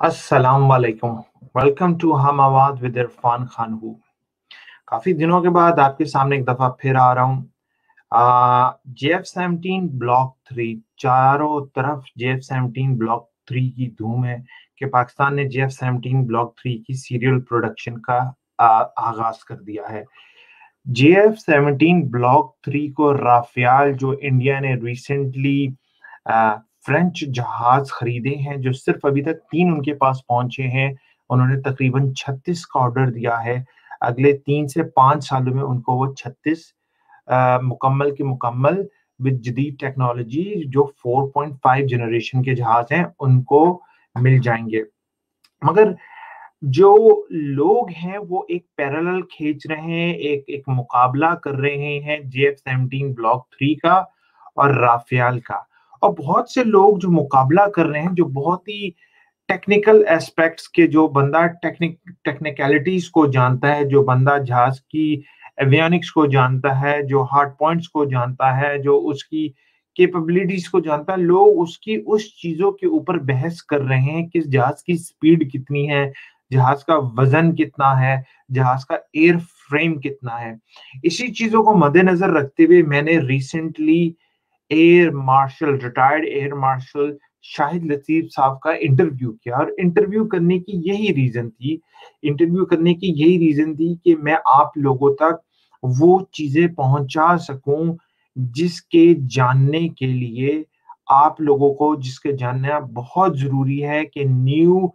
अस्सलाम वालेकुम welcome to हम आवाज़ विद इरफान खान हूँ। काफ़ी दिनों के बाद आपके सामने एक दफ़ा फिर आ रहा हूँ। J F seventeen block three, चारों तरफ़ J F seventeen block three की धूम है कि पाकिस्तान ने J F seventeen block three की सीरियल प्रोडक्शन का आगाज़ कर दिया है। J F seventeen block three को राफियाल, जो इंडिया ने रिसेंटली फ्रेंच जहाज़ खरीदे हैं जो सिर्फ़ अभी तक तीन उनके पास पहुँचे हैं। उन्होंने तकरीबन 36 का ऑर्डर दिया है। अगले तीन से पाँच सालों में उनको वो 36 आ, मुकम्मल के मुकम्मल विद जदीद टेक्नोलॉजी जो 4.5 जनरेशन के जहाज़ हैं उनको मिल जाएँगे। मगर जो लोग हैं वो एक पैरेलल खींच रहे हैं एक एक मुकाबला कर रहे हैं J F seventeen block three का और राफेल का। और बहुत से लोग जो मुकाबला कर रहे हैं, जो बहुत ही टेक्निकल एस्पेक्ट्स के जो बंदा टेक्निक टेक्निकलिटीज को जानता है, जो बंदा जहाज़ की एवियनिक्स को जानता है, जो हार्ड पॉइंट्स को जानता है, जो उसकी कैपेबिलिटीज को जानता है, लोग उसकी उस चीज़ों के ऊपर बहस कर रहे हैं कि जहाज़ की स्पीड कितनी है, जहाज़ का वज़न कितना है, जहाज़ का एयर फ्रेम कितना है। इसी चीज़ों को मद्देनजर रखते हुए मैंने recently air marshal retired air marshal Shahid Latif साहब का इंटरव्यू किया। और इंटरव्यू करने की यही रीजन थी इंटरव्यू करने की यही रीजन थी कि मैं आप लोगों तक वो चीज़ें पहुँचा सकूँ जिसके जानने के लिए आप लोगों को, जिसके जानना बहुत ज़रूरी है कि न्यू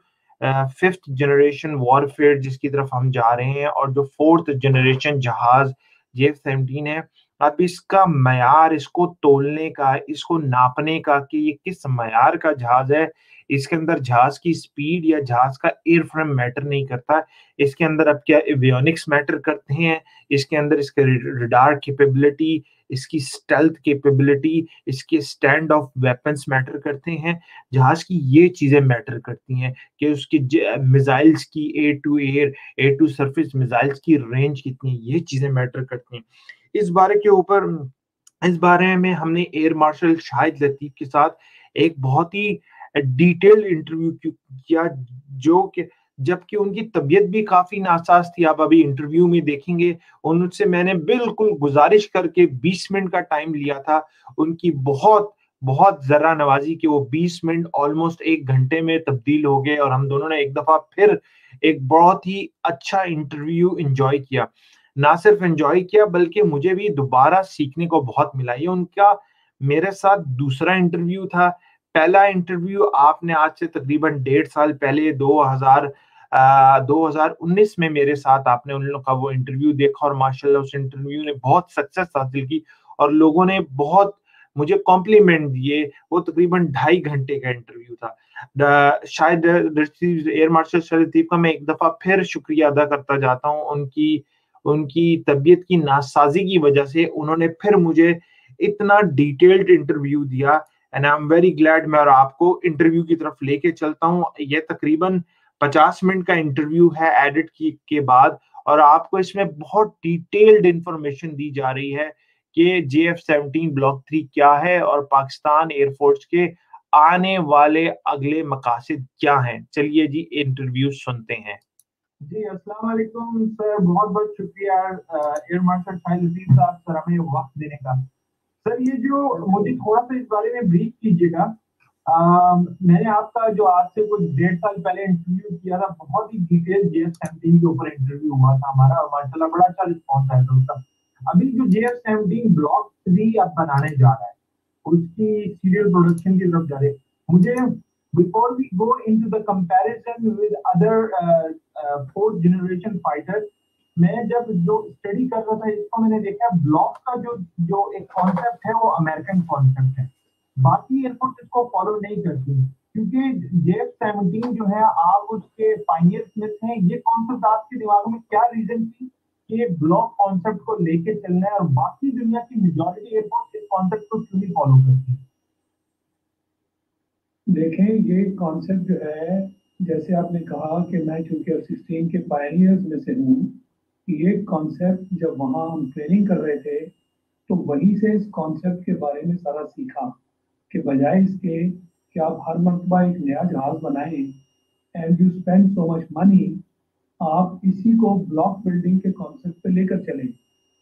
फिफ्थ जनरेशन वॉरफेयर जिसकी तरफ़ हम जा रहे हैं और जो फोर्थ जनरेशन जहाज़ जे सेवनटीन है अब इसका मैार इसको तोलने का, इसको नापने का कि ये किस मैार का जहाज़ है? इसके अंदर जहाज़ की स्पीड या जहाज़ का एयर फ्रेम मैटर नहीं करता। इसके अंदर अब क्या एवियोनिक्स मैटर करते हैं? इसके अंदर इसके रिडार कैपेबिलिटी इसकी स्टेल्थ कैपेबिलिटी इसके स्टैंड ऑफ़ वेपन्स मैटर करते हैं। जहाज़ की ये चीज़ें मैटर करती हैं कि उसकी मिसाइल्स की air to air air to surface missiles की रेंज कितनी ये चीज़ें मैटर करती हैं। इस बारे के ऊपर, इस बारे में हमने एयर मार्शल शाहिद लतीफ के साथ एक बहुत ही डिटेल्ड इंटरव्यू किया जो कि, जबकि उनकी तबीयत भी काफ़ी नासाज थी। आप अभी इंटरव्यू में देखेंगे, उनसे मैंने बिल्कुल गुजारिश करके 20 मिनट का टाइम लिया था। उनकी बहुत बहुत जरा नवाजी कि वो 20 मिनट ऑलमोस्ट एक घंटे में तब्दील हो गए और हम दोनों ने एक दफ़ा फिर एक बहुत ही अच्छा इंटरव्यू इंजॉय किया। ना सिर्फ़ एंजॉय किया बल्कि मुझे भी दोबारा सीखने को बहुत मिला। ये उनका मेरे साथ दूसरा इंटरव्यू था। पहला इंटरव्यू आपने आज से तकरीबन डेढ़ साल पहले 2000 आ, 2019 में मेरे साथ आपने उन लोगों का वो इंटरव्यू देखा और माशाल्लाह उस इंटरव्यू ने बहुत सक्सेस हासिल की और लोगों ने बहुत मुझे कॉम्प्लीमेंट दिए। वो तकरीबन ढाई घंटे का इंटरव्यू था। शायद एयर मार्शल शरीफ का मैं एक दफ़ा फिर शुक्रिया अदा करता जाता हूँ उनकी उनकी तबीयत की नासाजी की वजह से उन्होंने फिर मुझे इतना डिटेल्ड इंटरव्यू दिया and I am very glad मैं और आपको इंटरव्यू की तरफ़ लेके चलता हूँ। ये तकरीबन पचास मिनट का इंटरव्यू है एडिट की, के बाद, और आपको इसमें बहुत डिटेल्ड इंफॉर्मेशन दी जा रही है कि J F seventeen block three क्या है और पाकिस्तान एयरफोर्स के आने वाले अगले मकासद क्या हैं। चलिए जी, इंटरव्यू सुनते हैं। जी, अस्सलाम वालेकुम, सर, बहुत बहुत शुक्रिया एयर मार्शल साहब, सर, हमें वक्त देने का। सर, ये जो मुझे थोड़ा सा इस बारे में ब्रीफ कीजिएगा। मैंने आपका जो आज से कुछ डेढ़ साल पहले इंटरव्यू किया था, बहुत ही डिटेल जे एफ़ सेवनटीन के ऊपर इंटरव्यू हुआ था हमारा माशाल्लाह बड़ा अच्छा रिस्पॉन्स आया था उसका। अभी जो J F seventeen block three आप बनाने जा रहा है, उसकी सीरियल प्रोडक्शन की तरफ़ जा रहे मुझे before we go into the comparison with other uh, uh, fourth generation fighters मैं जब जो स्टडी कर रहा था इसको मैंने देखा ब्लॉक का जो जो एक कॉन्सेप्ट है वो अमेरिकन कॉन्सेप्ट है। बाकी एयरपोर्ट इसको फॉलो नहीं करती। क्योंकि जेफ सेवनटीन जो है आप उसके पाइनियर स्मिथ हैं। ये कॉन्सेप्ट आपके दिमाग में क्या रीजन थी कि ब्लॉक कॉन्सेप्ट को लेके चलना है? और बाकी दुनिया की मेजोरिटी एयरपोर्ट इस कॉन्सेप्ट को क्यों नहीं फॉलो करती? देखें, ये कॉन्सेप्ट जो है, जैसे आपने कहा कि मैं चूँकि एफ़ सिक्सटीन के पायनियर्स में से हूँ, ये कॉन्सेप्ट जब वहाँ हम ट्रेनिंग कर रहे थे तो वहीं से इस कॉन्सेप्ट के बारे में सारा सीखा कि बजाय इसके कि आप हर मरतबा एक नया जहाज़ बनाएँ and you spend so much money आप इसी को ब्लॉक बिल्डिंग के कॉन्सेप्ट लेकर चलें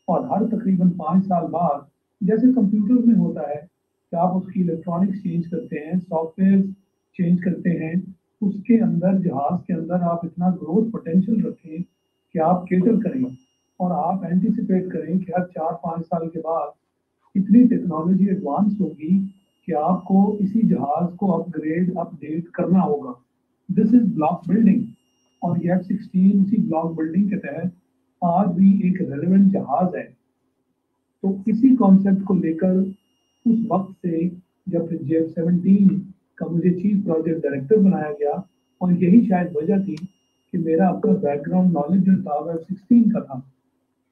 और हर तकरीबन पाँच साल बाद, जैसे कंप्यूटर में होता है कि आप उसकी इलेक्ट्रॉनिक्स चेंज करते हैं सॉफ्टवेयर चेंज करते हैं, उसके अंदर, जहाज़ के अंदर आप इतना ग्रोथ पोटेंशियल रखें कि आप केटर करें और आप एंटिसिपेट करें कि हर चार, पाँच साल के बाद इतनी टेक्नोलॉजी एडवांस होगी कि आपको इसी जहाज़ को अपग्रेड अपडेट करना होगा। दिस इज़ ब्लॉक बिल्डिंग और एफ़ सिक्सटीन इसी ब्लॉक बिल्डिंग के तहत आज भी एक रेलिवेंट जहाज़ है। तो इसी कॉन्सेप्ट को लेकर उस वक्त से जब फिर जे सेवनटीन का मुझे चीफ प्रोजेक्ट डायरेक्टर बनाया गया और यही शायद वजह थी कि मेरा अपना बैकग्राउंड नॉलेज जो था वो एफ़ सिक्सटीन का था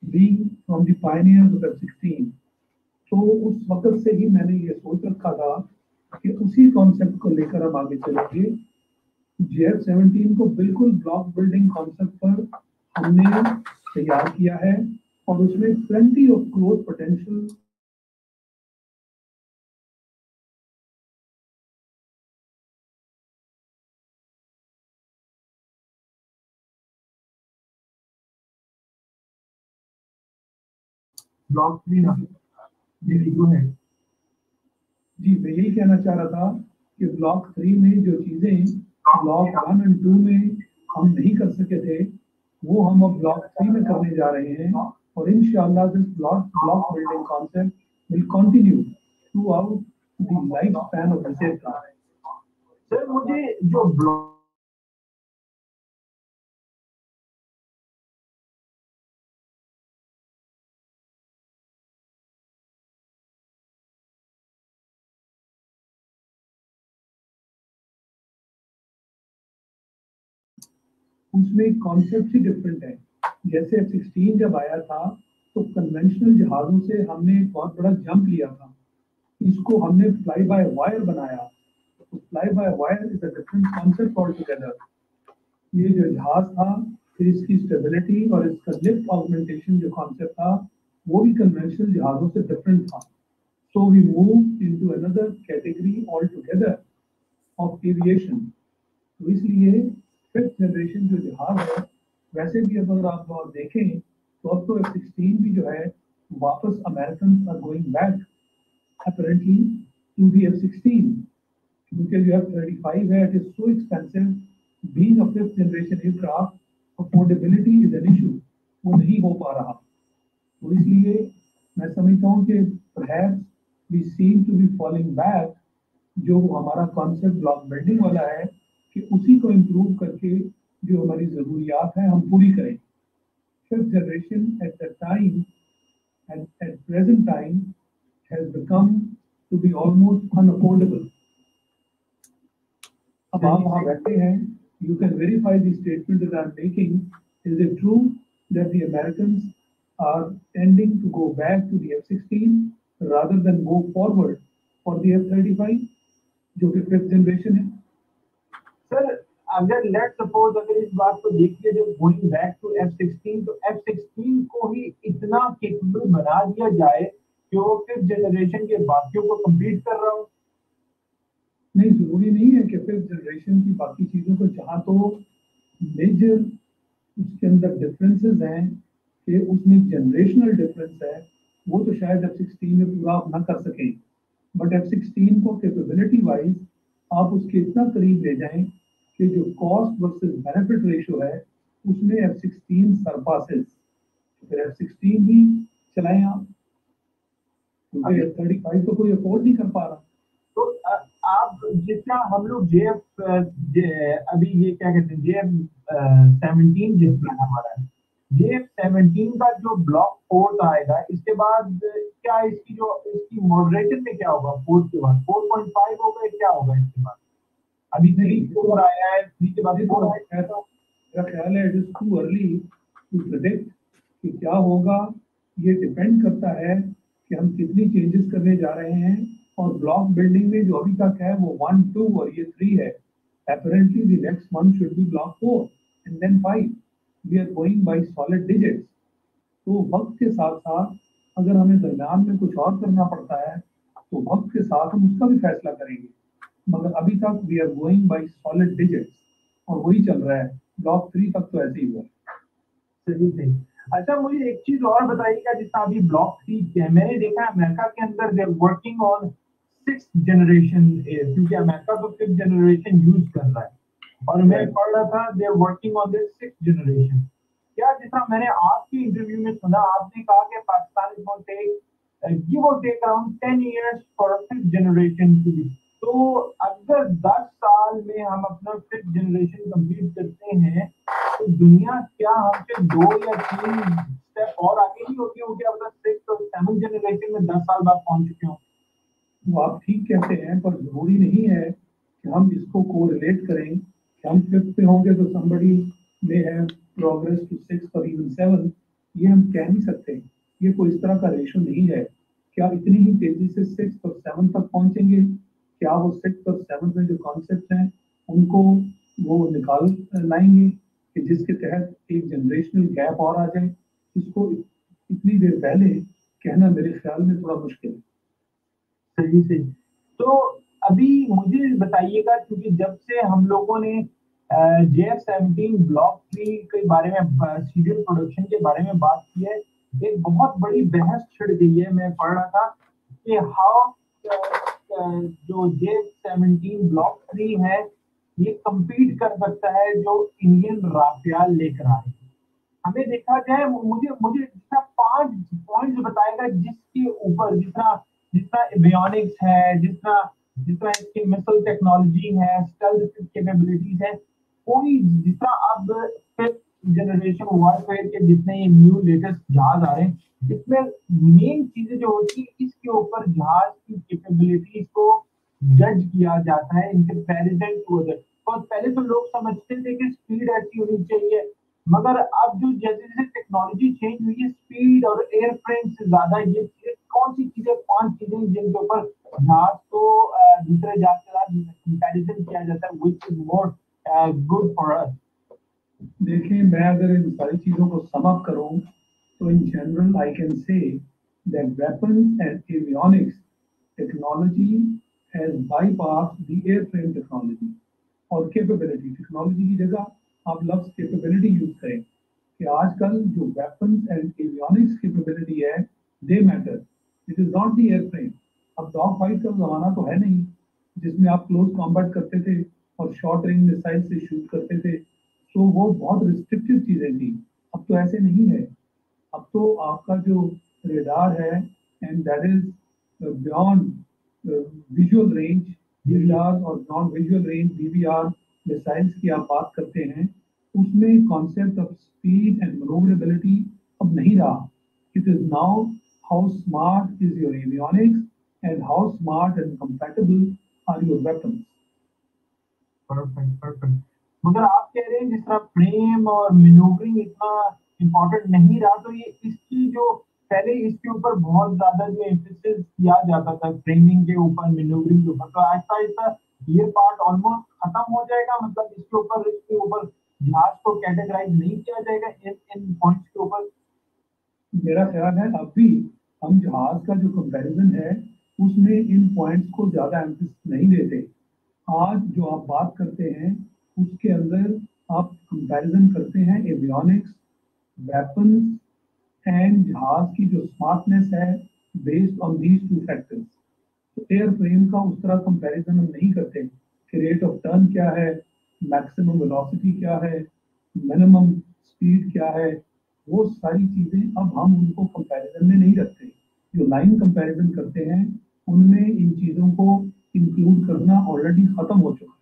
being from the F sixteen तो उस वक्त से ही मैंने ये सोच रखा था कि उसी कॉन्सेप्ट को लेकर हम आगे चलेंगे। जे एफ़ सेवनटीन को बिल्कुल ब्लॉक बिल्डिंग कॉन्सेप्ट पर हमने तैयार किया है और उसमें plenty of growth potential block three ना। जी जी है। जी, मैं यही कहना चाह रहा था कि ब्लॉक थ्री में जो चीज़ें ब्लॉक वन एंड टू में हम नहीं कर सके थे, वो हम अब ब्लॉक थ्री में करने जा रहे हैं और in this block block building concept will continue throughout the life span of sir, मुझे जो ब्लॉक उसमें कॉन्सेप्ट ही डिफरेंट है। जैसे एफ़ सिक्सटीन जब आया था तो कन्वेंशनल जहाजों से हमने बहुत बड़ा जंप लिया था। इसको हमने फ्लाई बाय वायर बनाया। तो fly by wire is a different concept altogether ये जो जहाज़ था, फिर इसकी स्टेबिलिटी और इसका लिफ्ट ऑगमेंटेशन जो कॉन्सेप्ट था, वो भी कन्वेंशनल जहाजों से डिफरेंट था। So we move into another category altogether of aviation तो इसलिए फिफ्थ जनरेशन जो जहाज़ है वैसे भी अगर आप देखें तो अब तो एफ़ सिक्सटीन भी जो है वापस American are going back to the F-16 because you have 35 है it is so expensive being a fifth generation aircraft affordability is an issue वो नहीं हो पा रहा तो इसलिए मैं समझता हूँ कि perhaps we seem to be falling back जो हमारा कॉन्सेप्ट ब्लॉक बिल्डिंग वाला है कि उसी को इम्प्रूव करके जो हमारी जरूरियात है, हम पूरी करें fifth generation at the time at present time has become to be almost unaffordable अब आप वहाँ बैठे हैं you can verify the statement is are making is it true that the American are tending to go back to the F rather than go forward for the F five जो कि fifth generation है? Sir, अगर let suppose अगर इस बात को देखिए, जब गोइंग बैक टू F16 तो F16 को ही इतना केपेबल बना दिया जाए कि वो फिफ्थ जनरेशन के बाकियों को कम्पीट कर रहा हो। नहीं, ज़रूरी नहीं है कि फिफ्थ जनरेशन की बाकी चीज़ों को, जहाँ तो मेजर उसके अंदर डिफरेंसेस हैं, कि उसमें जनरेशनल डिफरेंस है, वो तो शायद एफ़ सिक्सटीन में पूरा ना कर सकें। बट एफ़ सिक्सटीन को कैपेबिलिटी वाइज आप उसके इतना करीब ले जाएँ कि जो कॉस्ट वर्सेस बेनिफिट रेशो है उसमें एफ़ सिक्सटीन सरपासेस फिर एफ़ सिक्सटीन ही चलाएँ आप। क्योंकि एफ़ थर्टी फाइव तो कोई अफोर्ड नहीं कर पा रहा। तो आप जितना हम लोग जे एफ़ अभी ये क्या कहते हैं जे एफ़ सेवनटीन जितना हमारा। है जे एफ़ सेवनटीन का जो ब्लॉक फोर्थ आएगा इसके बाद क्या इसकी जो इसकी मॉडरेशन में क्या होगा? फोर्थ के बाद। फोर पॉइंट फाइव होगा क्या होगा इसके बाद? अभी थ्री फोर आया है थ्री के बाद फोर आया ऐसा मेरा ख्याल है it is too early to predict कि क्या होगा। ये डिपेंड करता है कि हम कितनी चेंजेस करने जा रहे हैं और ब्लॉक बिल्डिंग में जो अभी तक है, वो वन टू और ये थ्री है। Apparently, the next one should be block four and then five. We are going by solid digits. तो वक्त के साथ साथ अगर हमें दरमियान में कुछ और करना पड़ता है तो वक्त के साथ हम उसका भी फैसला करेंगे। मगर अभी तक we are going by solid digits और वही चल रहा है। ब्लॉक थ्री तक तो ऐसे ही हुआ। सही अच्छा मुझे एक चीज़ और बताइएगा जिसका अभी ब्लॉक थ्री मैंने देखा है अमेरिका के अंदर there working on six generation क्योंकि अमेरिका तो फिफ्थ जनरेशन यूज़ कर रहा है। और मैं पढ़ रहा था there working on this six generation क्या जितना मैंने आपके इंटरव्यू में सुना आपने कहा कि Pakistan is going take give और take around 10 years for a fifth generation to be तो अगर 10 साल में हम अपना फिफ्थ जनरेशन कंप्लीट करते हैं तो दुनिया क्या हमसे दो या तीन स्टेप और आगे नहीं होती होगी अब सिक्स और सेवन जनरेशन में 10 साल बाद पहुँच चुके हों वो आप ठीक कहते हैं, पर ज़रूरी नहीं है कि हम इसको को रिलेट करें कि हम फिफ्थ पे होंगे तो somebody may have progress to six or even seven ये हम कह नहीं सकते। ये कोई इस तरह का रेशो नहीं है। क्या इतनी ही तेज़ी से सिक्स और सेवन तक पहुँचेंगे? क्या वो सिक्स और सेवन में जो कॉन्सेप्ट हैं, उनको वो निकाल लाएँगे कि जिसके तहत एक जनरेशनल गैप और आ जाए इसको इतनी देर पहले कहना मेरे ख्याल में थोड़ा मुश्किल है। सही सही। तो अभी मुझे बताइएगा, क्योंकि जब से हम लोगों ने J F seventeen block three के बारे में सीरियल प्रोडक्शन के बारे में बात की है, एक बहुत बड़ी बहस छिड़ गई है। मैं पढ़ रहा था कि हाउ जो जे सेवनटीन ब्लॉक थ्री है, ये compete कर सकता है जो इंडियन राफेल लेकर आए। हमें देखा जाए मुझे मुझे जितना पाँच पॉइंट्स बताएगा जिसके ऊपर, जितना जितना एवियोनिक्स है, जितना जितना इसकी मिसल टेक्नोलॉजी है स्टेल्थ कैपेबिलिटीज है, कोई जितना अब जनरेशन वॉरफेयर के जितने ये न्यू लेटेस्ट जहाज़ आ रहे हैं, इसमें मेन चीज़ें जो होती है, इसके ऊपर जहाज़ की कैपेबिलिटीज को जज किया जाता है इन कंपैरिजन टू अदर तो पहले तो लोग समझते थे कि स्पीड ऐसी होनी चाहिए, मगर अब जो जैसे जैसे टेक्नोलॉजी चेंज हुई है स्पीड और एयर फ्रेम से ज़्यादा ये कौन सी चीज़ें, पाँच चीज़ें जिनके ऊपर जहाज़ को दूसरे जहाज़ के साथ कंपैरिजन किया जाता है which is more good for us देखिए मैं अगर इन सारी चीज़ों को सम अप करूँ तो in general I can say that weapon and avionics technology has bypassed the airframe technology और कैपेबिलिटी टेक्नोलॉजी की जगह आप लफ्ज कैपेबिलिटी यूज़ करें कि आजकल जो वेपन्स एंड एवियोनिक्स कैपेबिलिटी है they matter it is not the airframe अब डॉग फाइट का जमाना तो है नहीं, जिसमें आप क्लोज कॉम्बैट करते थे और शॉर्ट रेंज मिसाइल से शूट करते थे। तो वो बहुत रिस्ट्रिक्टिव चीज़ें थी। अब तो ऐसे नहीं है। अब तो आपका जो रेडार है and that is beyond visual range BVR और non visual range BVR missiles की आप बात करते हैं उसमें concept of speed and manoeuvrability अब नहीं रहा। It is now how smart is your avionics and how smart and compatible are your weapons perfect perfect मगर आप कह रहे हैं जिस तरह फ्रेम और मैनूवरिंग इतना इम्पोर्टेंट नहीं रहा तो ये इसकी जो पहले इसके ऊपर बहुत ज़्यादा जो एम्फेसिस किया जाता था फ्रेमिंग के ऊपर मैनूवरिंग के ऊपर तो ऐसा ऐसा ये पार्ट ऑलमोस्ट खत्म हो जाएगा मतलब इसके ऊपर इसके ऊपर जहाज़ को कैटेगराइज नहीं किया जाएगा इन इन पॉइंट्स के ऊपर। मेरा ख्याल है अभी हम जहाज़ का जो कंपैरिजन है, उसमें इन पॉइंट्स को ज़्यादा एम्फेसिस नहीं देते। आज जो आप बात करते हैं उसके अंदर आप कंपैरिजन करते हैं एवियोनिक्स वेपन्स एंड जहाज़ की जो स्मार्टनेस है based on these two factors तो एयर फ्रेम का उस तरह कंपैरिजन हम नहीं करते कि रेट ऑफ़ टर्न क्या है मैक्सिमम वेलोसिटी क्या है मिनिमम स्पीड क्या है, वो सारी चीज़ें अब हम उनको कंपैरिजन में नहीं रखते। जो लाइन कंपैरिजन करते हैं, उनमें इन चीज़ों को इंक्लूड करना ऑलरेडी खत्म हो चुका है।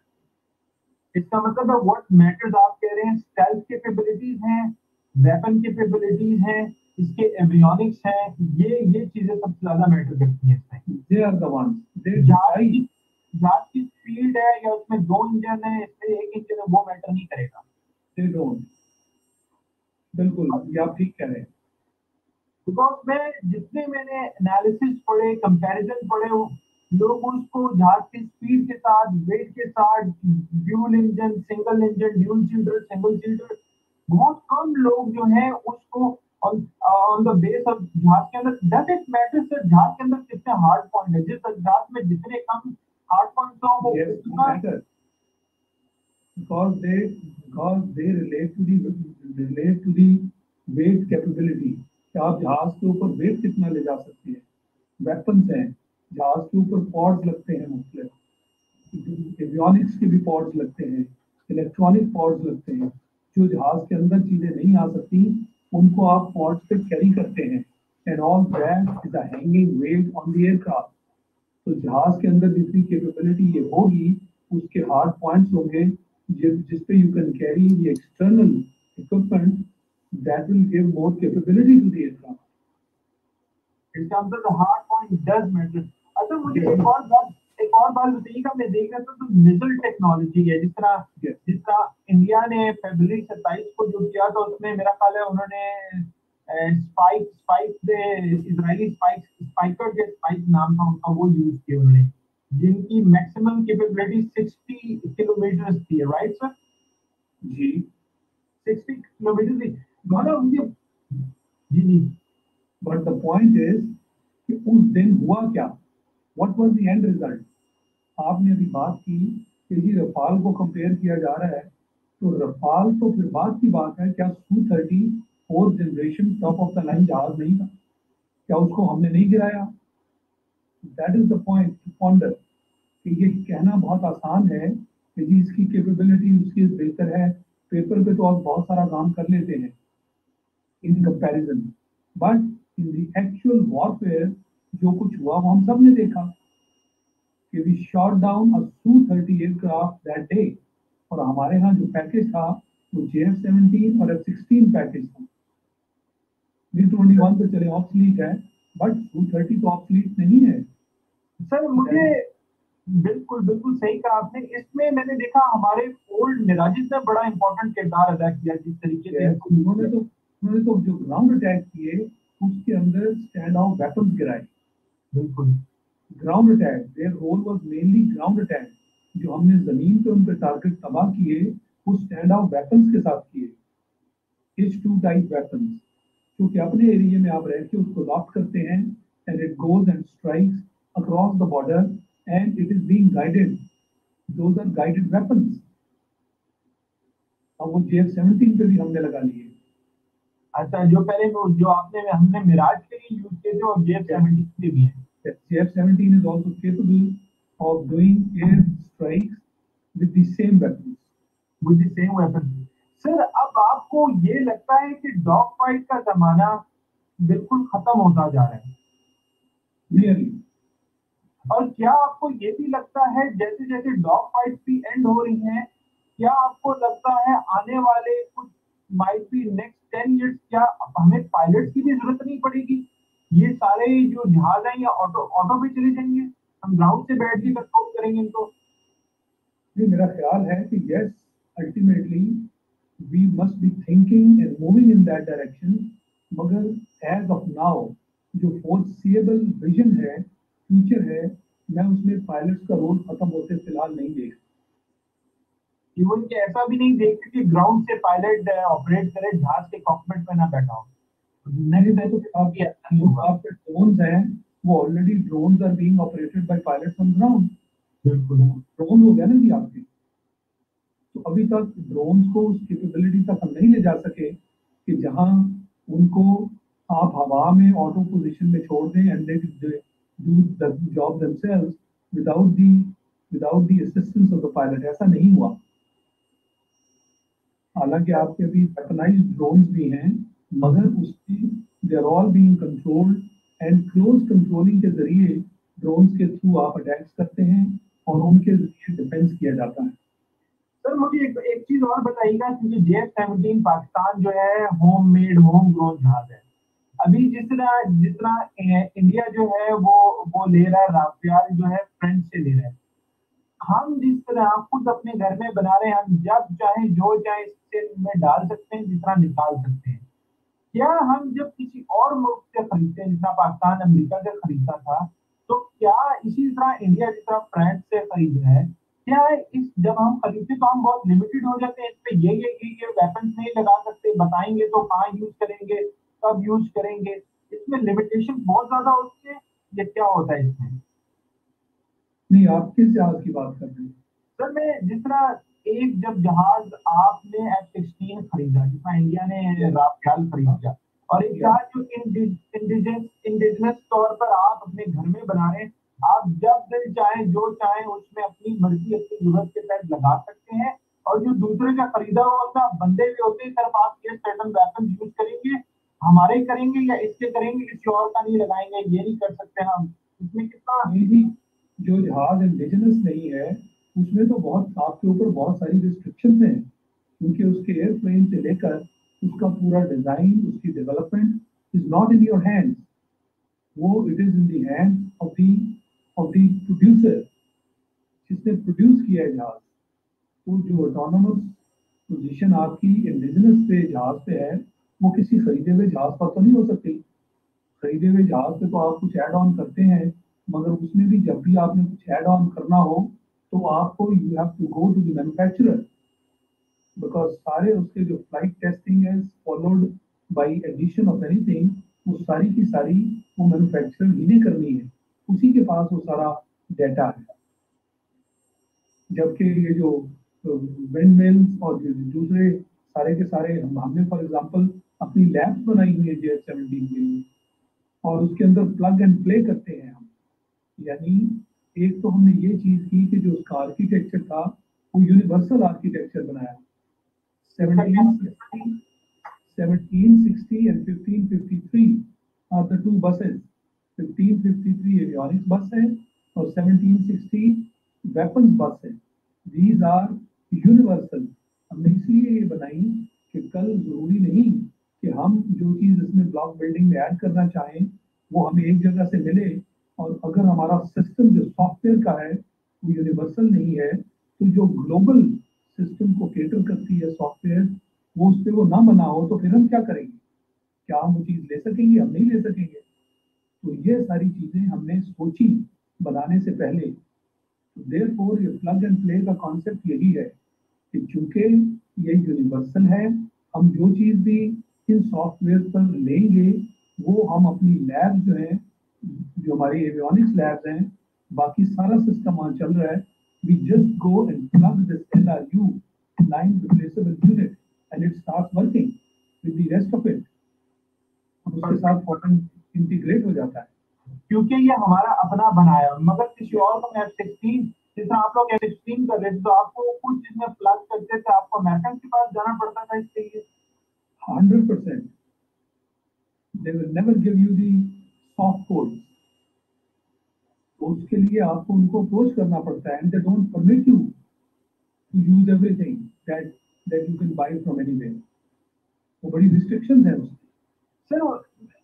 इसका मतलब है व्हाट मैटर्स आप कह रहे हैं स्टेल्थ कैपेबिलिटीज हैं वेपन कैपेबिलिटीज हैं इसके एवियोनिक्स हैं ये ये चीज़ें सबसे ज़्यादा मैटर करती हैं इसमें। They are the ones they जहाज़ की जहाज़ की स्पीड है या उसमें दो इंजन है इसमें एक इंजन है वो मैटर नहीं करेगा। दे डोंट बिल्कुल ये आप ठीक कह रहे हैं। बिकॉज़ मैं जितने मैंने एनालिसिस पढ़े कंपैरिजन पढ़े लोग उसको जहाज़ की स्पीड के साथ वेट के साथ dual engine single engine dual चिल्डर single चिल्डर बहुत कम लोग जो है उसको ऑन द बेस ऑफ़ जहाज़ के अंदर डज इट मैटर सर जहाज़ के अंदर कितने हार्ड पॉइंट है जिस जहाज़ में जितने कम हार्ड पॉइंट्स हो वो उतना because they because they relate to the relate to the weight capability. कि आप जहाज़ के ऊपर वेट कितना ले जा सकते हैं? वेपन्स हैं। जहाज़ के ऊपर पॉड्स लगते हैं मुख्तलिफ़ के भी पॉड्स लगते हैं इलेक्ट्रॉनिक पॉड्स लगते हैं. जो जहाज़ के अंदर चीज़ें नहीं आ सकती, उनको आप पॉड्स पे कैरी करते हैं. And all that is hanging weight on the aircraft तो जहाज़ के अंदर जितनी कैपेबिलिटी ये होगी, उसके हार्ड पॉइंट्स होंगे, जिस पे you can carry the external equipment that will give more capability to the aircraft in terms of the hard point does matter. अच्छा मुझे एक और बात एक और बात बताइएगा मैं देख रहा था तो मिजल टेक्नोलॉजी है जिस तरह जिस तरह इंडिया ने फरवरी सत्ताईस को जो किया था उसमें मेरा ख्याल है उन्होंने स्पाइक स्पाइक से इजरायली स्पाइक स्पाइकर के स्पाइक नाम था उनका वो यूज़ किया उन्होंने। जिनकी मैक्सिमम कैपेबिलिटी 60 किलोमीटर थी राइट सर जी। 60 किलोमीटर थी। गौरव मुझे जी जी। बट द पॉइंट इज़ कि उस दिन हुआ क्या? What was the end result आपने अभी बात की कि जी रफाल को कंपेयर किया जा रहा है तो रफाल तो फिर बात की बात है, क्या Su thirty fourth generation top of the line जहाज़ नहीं था? क्या उसको हमने नहीं गिराया? That is the point to ponder कि ये कहना बहुत आसान है कि जी इसकी कैपेबिलिटी उसकी बेहतर है। पेपर पे तो आप बहुत सारा काम कर लेते हैं in comparison but in the actual warfare जो कुछ हुआ वो हम सबने देखा कि we shot down a Su thirty aircraft that day और हमारे यहाँ जो पैकेज था वो जे एफ़ सेवनटीन और एफ़ सिक्सटीन पैकेज था। जी ट्वेंटी वन तो चले ऑब्सलीट है बट सू थर्टी तो ऑब्सलीट नहीं है। सर मुझे बिल्कुल बिल्कुल सही कहा आपने। इसमें मैंने देखा हमारे ओल्ड मिराजिस ने बड़ा इंपॉर्टेंट किरदार अदा किया जिस तरीके से उन्होंने तो उन्होंने तो जो ग्राउंड अटैक किए उसके अंदर स्टैंड आउट वेपन्स गिराए। बिल्कुल। Ground attack their role was mainly ground attack जो हमने ज़मीन पे उन पे टारगेट तबाह किए, वो स्टैंड आउट वेपन्स के साथ किए। एच टू टाइप वेपन्स क्योंकि अपने एरिया में आप रह के उसको लॉक करते हैं and it goes and strikes across the border and it is being guided those are guided weapons अब वो जे एफ़ सेवनटीन पे भी हमने लगा लिए। अच्छा जो पहले जो आपने, हमने मिराज के लिए यूज़ किए थे और जेएफ सेवेंटीन के भी हैं। J F seventeen is also capable of doing air strikes with the same weapons with the same weapon sir अब आपको ये लगता है कि डॉग फाइट का जमाना बिल्कुल खत्म होता जा रहा है। रियली और क्या आपको ये भी लगता है जैसे जैसे डॉग फाइट भी एंड हो रही हैं क्या आपको लगता है आने वाले कुछ might be next ten years क्या हमें पायलट की भी ज़रूरत नहीं पड़ेगी? ये सारे जो जहाज़ हैं ये ऑटो ऑटो पे चले जाएँगे। हम ग्राउंड से बैठ के कंट्रोल करेंगे इनको। नहीं मेरा ख्याल है कि yes ultimately we must be thinking and moving in that direction मगर एज ऑफ़ नाउ जो फोर्सिएबल विजन है फ्यूचर है मैं उसमें पायलट्स का रोल खत्म होते फ़िलहाल नहीं देख इवन कि ऐसा भी नहीं देखते कि ग्राउंड से पायलट ऑपरेट करे जहाज़ के कॉकपिट में ना बैठा हो। आपके हैं वो already drones are being operated by pilots on ground बिल्कुल। ड्रोन हो गया ना जी आपके। तो अभी तक ड्रोन्स को उस कैपेबिलिटी तक हम नहीं ले जा सके कि जहाँ उनको आप हवा में ऑटो पोजीशन में छोड़ दें and they do the job themselves without the without the assistance of the pilot ऐसा नहीं हुआ। हालाँकि आपके अभी वेपनाइज ड्रोन्स भी हैं। मगर उसकी they are all being controlled and close controlling के ज़रिए ड्रोन्स के थ्रू आप अटैक्स करते हैं और उनके ज़रिए डिफेंस किया जाता है। सर मुझे एक, एक चीज़ और बताइएगा क्योंकि जे सेवनटीन पाकिस्तान जो है होम मेड होम ग्रोन जहाज़ है। अभी जिस तरह जिस तरह इंडिया जो है वो वो ले रहा है राफेल जो है फ्रेंच से ले रहा है। हम जिस तरह खुद अपने घर में बना रहे हैं हम जब चाहे जो चाहे इससे में डाल सकते हैं जितना निकाल सकते हैं। क्या हम जब किसी और मुल्क से खरीदते हैं, जितना पाकिस्तान, अमेरिका से खरीदता था तो क्या इसी तरह इंडिया जिस तरह फ्रांस से खरीद रहे हैं? क्या इस, जब हम खरीदते तो हम बहुत लिमिटेड हो जाते हैं? इस पे ये ये ये ये वेपन्स नहीं लगा सकते। बताएँगे तो कहाँ यूज़ करेंगे, कब यूज़ करेंगे? इसमें लिमिटेशन बहुत ज़्यादा होती है, या क्या होता है इसमें? नहीं, आप किस जहाज़ की बात कर रहे हैं? सर मैं जिस तरह एक जब जहाज़ आपने एफ़ सिक्सटीन खरीदा जितना इंडिया ने राफेल खरीदा और एक जहाज़ जो इंडिजिनस तौर पर आप अपने घर में बना रहे हैं आप जब दिल चाहे जो चाहे उसमें अपनी मर्ज़ी अपनी ज़रूरत के तहत लगा सकते हैं और जो दूसरे का खरीदा हुआ होता बंदे भी होते हैं सिर्फ़ आप ये सर्टन वेपन यूज़ करेंगे हमारे करेंगे या इसके करेंगे किसी और का नहीं लगाएँगे ये नहीं कर सकते हम। इसमें कितना जो जहाज़ इंडिजिनस नहीं है उसमें तो बहुत, आपके ऊपर बहुत सारी रिस्ट्रिक्शन हैं, क्योंकि उसके एयरप्लेन से लेकर उसका पूरा डिज़ाइन उसकी development is not in your hand वो it is in the hand of the of the producer जिसने प्रोड्यूस किया है जहाज़। तो जो ऑटोनोमस पोजीशन आपकी इंडिजिनस पे, जहाज़ पे है, वो किसी खरीदे हुए जहाज़ पर तो नहीं हो सकती। खरीदे हुए जहाज़ पे तो आप कुछ ऐड ऑन करते हैं, मगर उसमें भी जब भी आपने कुछ ऐड ऑन करना हो तो आपको you have to go to the because सारे उसके जो फ़्लाइट टेस्टिंग है followed by addition of anything वो सारी की सारी वो मैन्युफैक्चरर ही ने करनी है। उसी के पास वो सारा डेटा है। जबकि ये जो विंड मिल्स और दूसरे सारे के सारे, हमने फॉर एग्जांपल अपनी लैब्स बनाई हुई है जे सेवनटीन के लिए। और उसके अंदर प्लग एंड प्ले करते हैं हम। यानी एक तो हमने ये चीज़ की कि जो उसका आर्किटेक्चर था वो यूनिवर्सल आर्किटेक्चर बनाया 1760, 1760 and 1553 are the two buses. 1553 avionics bus है और 1760 weapons bus है. These are universal. हमने इसलिए ये बनाई कि कल ज़रूरी नहीं कि हम जो चीज़ इसमें ब्लॉक बिल्डिंग में ऐड करना चाहें वो हमें एक जगह से मिले और अगर हमारा सिस्टम जो सॉफ्टवेयर का है, वो यूनिवर्सल नहीं है तो जो ग्लोबल सिस्टम को केटर करती है सॉफ्टवेयर वो उस पर वो ना बना हो तो फिर हम क्या करेंगे? क्या हम वो चीज़ ले सकेंगे हम नहीं ले सकेंगे? तो ये सारी चीज़ें हमने सोची बनाने से पहले। देर फोर ये प्लग एंड प्ले का कॉन्सेप्ट यही है कि चूँकि ये यूनिवर्सल है, हम जो चीज़ भी इन सॉफ्टवेयर पर लेंगे, वो हम अपनी लैब जो है जो हमारी एवियोनिक्स लैब्स हैं बाकी सारा सिस्टम वहाँ चल रहा है। We just go and plug this LRU line replaceable unit and it starts working with the rest of it. उसके साथ फॉर्म इंटीग्रेट हो जाता है। क्योंकि ये हमारा अपना बनाया मगर किसी और को एफ़ सिक्सटीन जैसे आप लोग एफ़ कर रहे थे तो आपको कुछ चीज़ें प्लग करते थे आपको मैकेनिक के पास जाना पड़ता था इसके लिए hundred percent they will never give you the soft codes. उसके लिए आपको उनको अप्रोच करना पड़ता है and they don't permit you to use everything that that you can buy from anywhere वो बड़ी रिस्ट्रिक्शन है उसकी। सर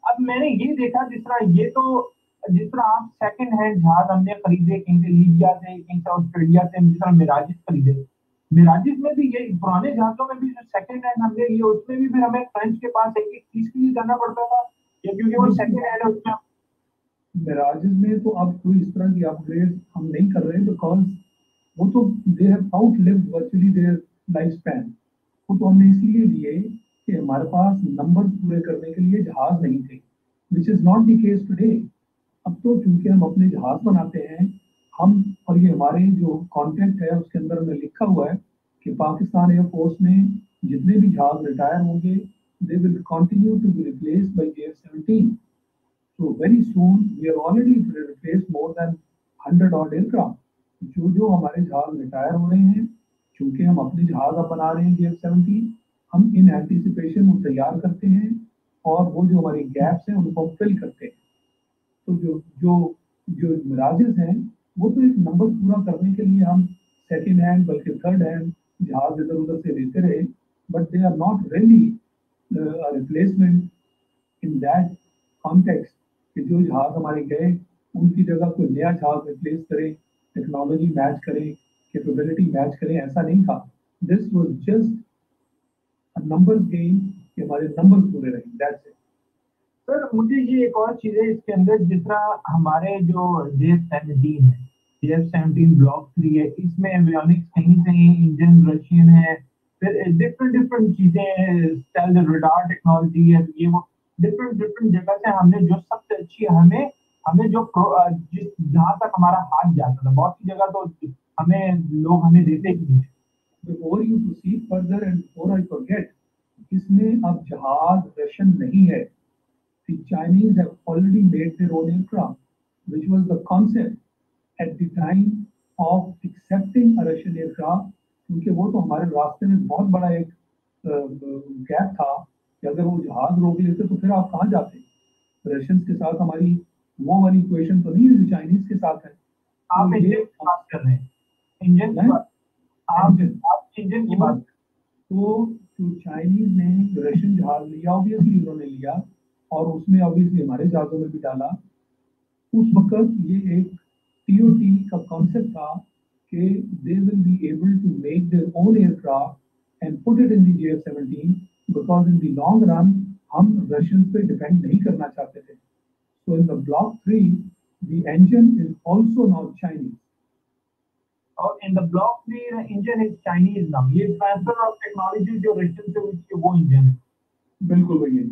अब मैंने ये देखा जिस तरह, ये तो जिस तरह आप सेकंड हैंड जहाज़ हमने खरीदे, कहीं से लीबिया से, कहीं ऑस्ट्रेलिया से, जिस तरह मिराजिस खरीदे। मिराजिस में भी ये, पुराने जहाजों में भी जो सेकंड हैंड हमने लिए, उसमें भी फिर हमें फ्रेंच के पास एक एक चीज़ के लिए जाना पड़ता था। क्योंकि वो सेकंड हैंड है, उसमें मिराजेस में तो अब कोई इस तरह की अपग्रेड हम नहीं कर रहे बिकॉज़ वो तो they have outlive virtually their life span वो तो हमने इसलिए लिए कि हमारे पास नंबर पूरे करने के लिए जहाज़ नहीं थे which is not the case today अब तो चूँकि हम अपने जहाज़ बनाते हैं, हम और ये हमारे जो कॉन्ट्रैक्ट है, उसके अंदर में लिखा हुआ है कि पाकिस्तान एयरफोर्स में जितने भी जहाज़ रिटायर होंगे they will continue to be replace by J F 17 So very soon, we are already replaced more than 100 odd aircraft. जो जो हमारे जहाज़ रिटायर हो रहे हैं क्योंकि हम अपने जहाज़ अब बना रहे हैं जे सेवेंटीन हम इन एंटीसिपेशन वो तैयार करते हैं और वो जो हमारी गैप्स हैं उनको फिल करते हैं तो जो जो जो मिराजेस हैं, वो तो एक नंबर पूरा करने के लिए हम सेकेंड हैंड बल्कि थर्ड हैंड जहाज़ इधर उधर से लेते रहे but they are not really replacement in that context कि जो जहाज़ हमारे गए, उनकी जगह कोई नया जहाज़ रिप्लेस करें टेक्नोलॉजी मैच करें कैपेबिलिटी मैच करें, ऐसा नहीं था। This was just number game कि हमारे नंबर पूरे रहे दैट्स सर, मुझे ये एक और चीज़ है, इसके अंदर जिस तरह हमारे जो जे एफ़ सेवनटीन है J F seventeen block three है, इसमें एवियोनिक्स कहीं से इंजन रशियन है, फिर डिफरेंट डिफरेंट चीज़ें टेक्नोलॉजी है, ये वो डिफरेंट डिफरेंट जगह से हमने जो सबसे अच्छी हमें हमें जो जिस जहाँ तक हमारा हाथ जाता था बहुत सी जगह तो हमें लोग हमें देते ही नहीं before you proceed further and before I forget इसमें अब जहाज़ रशियन नहीं है। The Chinese have already made their own aircraft, which was the concept at the time of accepting a Russian aircraft, क्योंकि वो तो हमारे रास्ते में बहुत बड़ा एक गैप था। कि अगर वो जहाज़ रोक लेते तो फिर आप कहाँ जाते? रशियन के साथ हमारी वो वाली इक्वेशन तो नहीं है जो चाइनीज़ के साथ है। आप इंजन की बात कर रहे हैं। इंजन की बात। आप इंजन की बात। तो जो चाइनीज़ ने रशियन जहाज़ लिया ऑब्वियसली उन्होंने लिया और उसमें ऑब्वियसली हमारे जहाजों में भी डाला। उस वक्त ये एक टीओटी का कॉन्सेप्ट था कि they will be able to make their own aircraft and put it in the J F 17 because in the long run हम रशियंस पे डिपेंड नहीं करना चाहते थे। So in the block 3 the engine is also now Chinese और in the block 3 engine is Chinese now ये transfer of technology जो Russian से हुई थी वो इंजन है। बिल्कुल वही है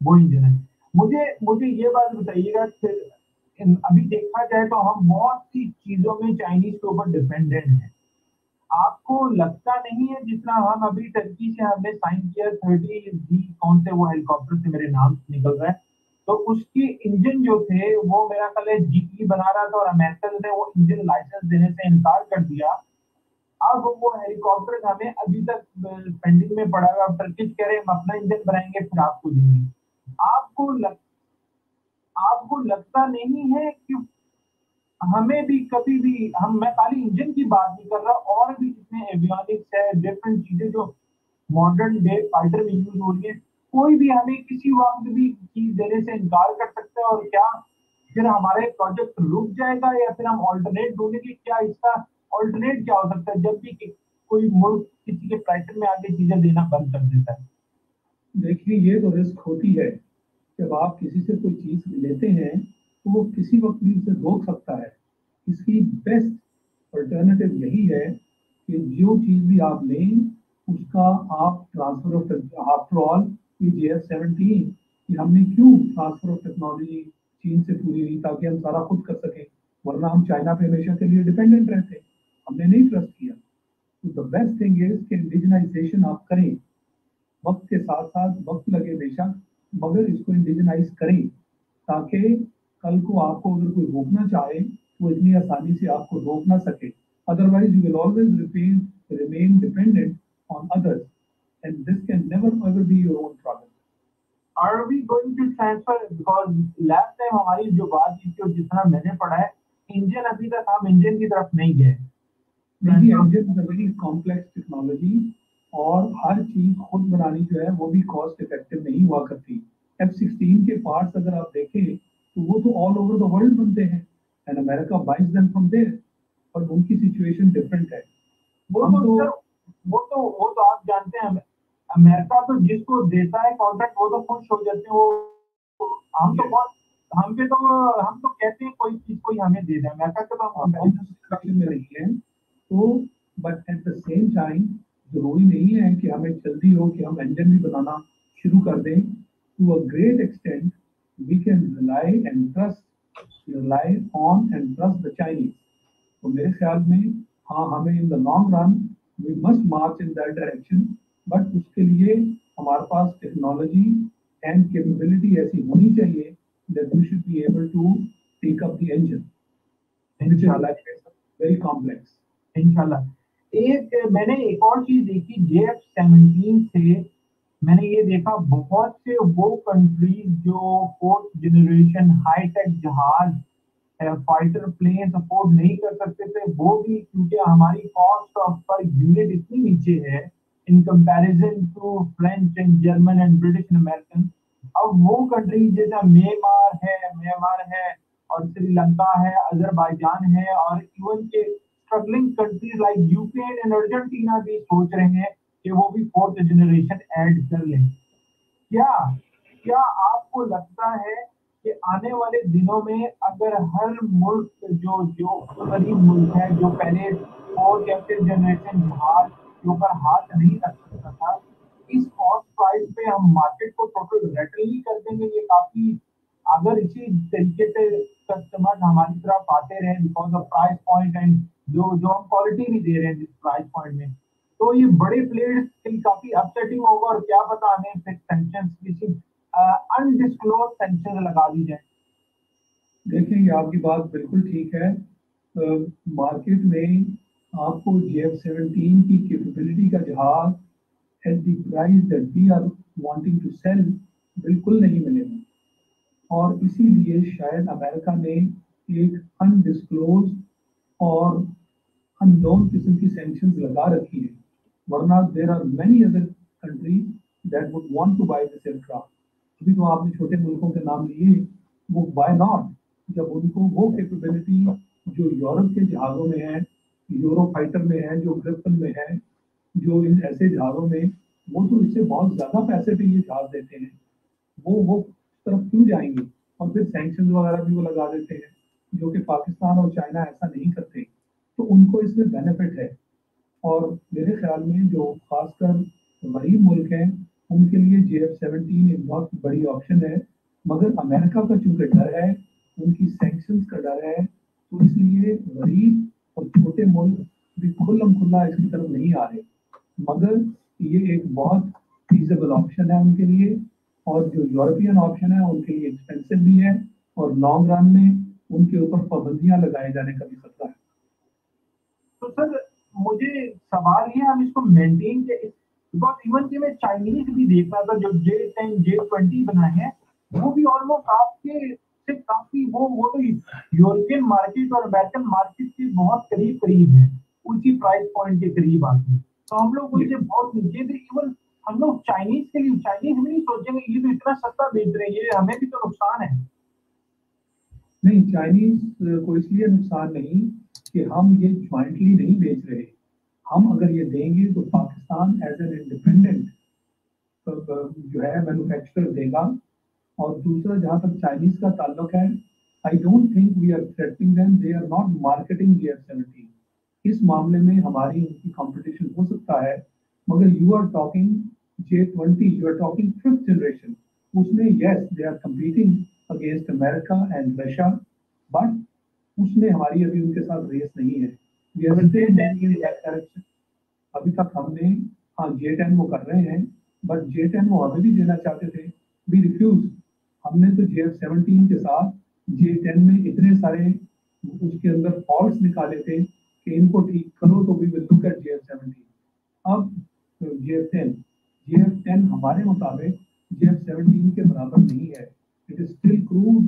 वो इंजन है। मुझे मुझे ये बात बताइएगा फिर अभी देखा जाए तो हम बहुत सी चीज़ों में चाइनीज़ के ऊपर डिपेंडेंट हैं। आपको लगता नहीं है जितना हम अभी टर्की से हमने साइन किया थर्टी जी कौन से वो हेलीकॉप्टर से मेरे नाम निकल रहा है? तो उसके इंजन जो थे, वो मेरा कल जीपी बना रहा था और अमेरिकन ने वो इंजन लाइसेंस देने से इनकार कर दिया। अब वो हेलीकॉप्टर हमें अभी तक पेंडिंग में पड़ा हुआ टर्किश कह रहे हम अपना इंजन बनाएँगे, फिर आपको देंगे। आपको लग, आपको लगता नहीं है कि हमें भी कभी भी, हम, मैं खाली इंजन की बात नहीं कर रहा, और भी जितने एवियोनिक्स है डिफरेंट चीज़ें जो मॉडर्न डे फाइटर में यूज़ हो रही है, कोई भी हमें किसी वक्त भी चीज़ देने से इनकार कर सकता है, और क्या फिर हमारे प्रोजेक्ट रुक जाएगा, या फिर हम ऑल्टरनेट ढूंढेंगे, क्या इसका ऑल्टरनेट क्या हो सकता है, जब भी कोई मुल्क किसी के प्राइटर में आगे चीज़ें देना बंद कर देता है। देखिए, ये तो रिस्क होती है। जब आप किसी से कोई चीज़ लेते हैं तो वो किसी वक्त भी उसे रोक सकता है। इसकी बेस्ट अल्टरनेटिव यही है कि जो चीज़ भी आप लें, उसका आप transfer of after all seventeen कि हमने क्यों ट्रांसफ़र ऑफ़ टेक्नोलॉजी चीन से पूरी ली ताकि हम सारा खुद कर सकें, वरना हम चाइना पे हमेशा के लिए डिपेंडेंट रहते हमने नहीं ट्रस्ट किया। तो द बेस्ट थिंग इज़ कि इंडिजनाइजेशन आप करें। वक्त के साथ साथ वक्त लगे बेशक, मगर इसको इंडिजनाइज करें, ताकि कल को आपको अगर कोई रोकना चाहे तो इतनी आसानी से आपको रोक ना सके। Otherwise you will always ripen remain dependent on others and this can never ever be your own problem Are we going to transfer? Because last time हमारी जो बात थी जो जितना मैंने पढ़ा है इंजन अभी तक हम इंजन की तरफ़ नहीं गए। Engine is a very complex technology और हर चीज़ खुद बनानी जो है वो भी कॉस्ट इफ़ेक्टिव नहीं हुआ करती। एफ़ सिक्सटीन के पार्ट्स अगर आप देखें तो वो तो ऑल ओवर द वर्ल्ड बनते हैं। And America buys them from there और उनकी सिचुएशन डिफरेंट है। वो तो, तो वो तो वो तो आप जानते हैं अमेरिका तो जिसको देता है कॉन्ट्रैक्ट वो तो खुश हो जाते हैं। वो हम तो बहुत हम पे तो हम तो कहते हैं कोई चीज़ कोई हमें दे दे अमेरिका के तो हम में नहीं है तो but at the same time ज़रूरी नहीं है कि हमें जल्दी हो कि हम इंजन भी बनाना शुरू कर दें। To a great extent we can rely and trust rely on and trust the Chinese तो मेरे ख्याल में हाँ हमें in the long run we must march in that direction but उसके लिए हमारे पास टेक्नोलॉजी एंड कैपेबिलिटी ऐसी होनी चाहिए that we should be able to take up the engine, which is like very complex. Inshallah. एक मैंने एक और चीज़ देखी जे एफ़ सेवनटीन से मैंने ये देखा, बहुत से वो कंट्रीज़ जो फोर्थ जनरेशन हाईटेक जहाज़ फाइटर प्लेन सपोर्ट नहीं कर सकते थे, वो भी क्योंकि हमारी कॉस्ट ऑफ़ पर यूनिट इतनी नीचे है in comparison to French and German and British and American अब वो कंट्री जैसा म्यांमार है म्यांमार है और श्रीलंका है अजरबैजान है और इवन के struggling countries like Ukraine and Argentina भी सोच रहे हैं कि वो भी फोर्थ जनरेशन ऐड कर लें। क्या क्या आपको लगता है कि आने वाले दिनों में अगर हर मुल्क जो जो गरीब मुल्क है, जो पहले फोर्थ या फिफ्थ जनरेशन जहाज़ के ऊपर हाथ नहीं रख सकता था, इस कॉस्ट प्राइस पे हम मार्केट को टोटल रेटल कर देंगे। ये काफ़ी अगर इसी तरीके से कस्टमर हमारी तरफ़ आते रहे because of price point and जो जो हम क्वालिटी भी दे रहे हैं जिस प्राइस पॉइंट में तो ये बड़े प्लेयर्स के लिए काफ़ी अपसेटिंग होगा और क्या पता हमें फिर सेंक्शन किसी अनडिस्क्लोज सेंक्शन लगा दी जाए। देखिए आपकी बात बिल्कुल ठीक है। मार्केट में आपको जी एफ़ सेवनटीन की कैपेबिलिटी का जहाज़ at the price that we are wanting to sell बिल्कुल नहीं मिलेगा। और इसीलिए शायद अमेरिका ने एक अनडिस्क्लोज और अननोन किस्म की सेंक्शन लगा रखी है। वरना there are many other countries that would want to buy this aircraft अभी तो आपने छोटे मुल्कों के नाम लिए, वो बाय नॉट जब उनको वो कैपेबिलिटी जो यूरोप के जहाज़ों में है यूरो फाइटर में है, जो ग्रिफन में है, जो इन ऐसे जहाज़ों में, वो तो इससे बहुत ज़्यादा पैसे पे ये जहाज़ देते हैं। वो वो तरफ़ क्यों जाएँगे? और फिर सैंक्शन वगैरह भी वो लगा देते हैं, जो कि पाकिस्तान और चाइना ऐसा नहीं करते। तो उनको इसमें बेनिफिट है। और मेरे ख्याल में जो खासकर गरीब मुल्क हैं, उनके लिए जे एफ़ सेवनटीन एक बहुत बड़ी ऑप्शन है। मगर अमेरिका का चूँकि डर है, उनकी सेंक्शन का डर है तो इसलिए गरीब और छोटे मुल्क भी खुल्लम खुल्ला इसकी तरफ़ नहीं आ रहे। मगर ये एक बहुत फीजेबल ऑप्शन है उनके लिए और जो यूरोपियन ऑप्शन है, उनके लिए एक्सपेंसिव भी है और लॉन्ग रन में उनके ऊपर पाबंदियाँ लगाए जाने का भी खतरा है। तो सर मुझे सवाल ये हम इसको मेंटेन बिकॉज़ इवन कि मैं चाइनीज़ भी देख रहा था जो जे टेन जे ट्वेंटी बनाए हैं वो भी ऑलमोस्ट आपके से काफ़ी वो वो तो यूरोपियन मार्केट और अमेरिकन मार्केट के बहुत करीब करीब है उसी प्राइस पॉइंट के करीब आती है। तो हम लोग उनसे बहुत नीचे थे इवन हम लोग चाइनीज़ के लिए चाइनीज़ भी नहीं सोचेंगे ये तो इतना सस्ता बेच रहे हैं ये हमें भी तो नुकसान है। नहीं चाइनीज़ को इसलिए नुकसान नहीं कि हम ये ज्वाइंटली नहीं बेच रहे। हम अगर ये देंगे तो पाकिस्तान एज एन इंडिपेंडेंट जो है मैन्युफैक्चरर देगा। और दूसरा, जहाँ तक चाइनीज़ का ताल्लुक है I don't think we are threatening them they are not marketing G F seventeen इस मामले में हमारी उनकी कंपटीशन हो सकता है, मगर you are talking J twenty you are talking fifth generation उसमें yes they are competing against America and Russia but उसमें हमारी अभी उनके साथ रेस नहीं है। अभी तक हमने हाँ जे टेन वो कर रहे हैं बट जे टेन वो हमें भी देना चाहते थे। वी रिफ्यूज हमने तो जे सेवनटीन के साथ जे टेन में इतने सारे उसके अंदर फॉल्ट निकाले थे कि इनको ठीक करो तो भी will look at J seventeen अब J F ten J F ten हमारे मुताबिक जे एफ़ सेवनटीन के बराबर नहीं है। इट इज़ स्टिल क्रूड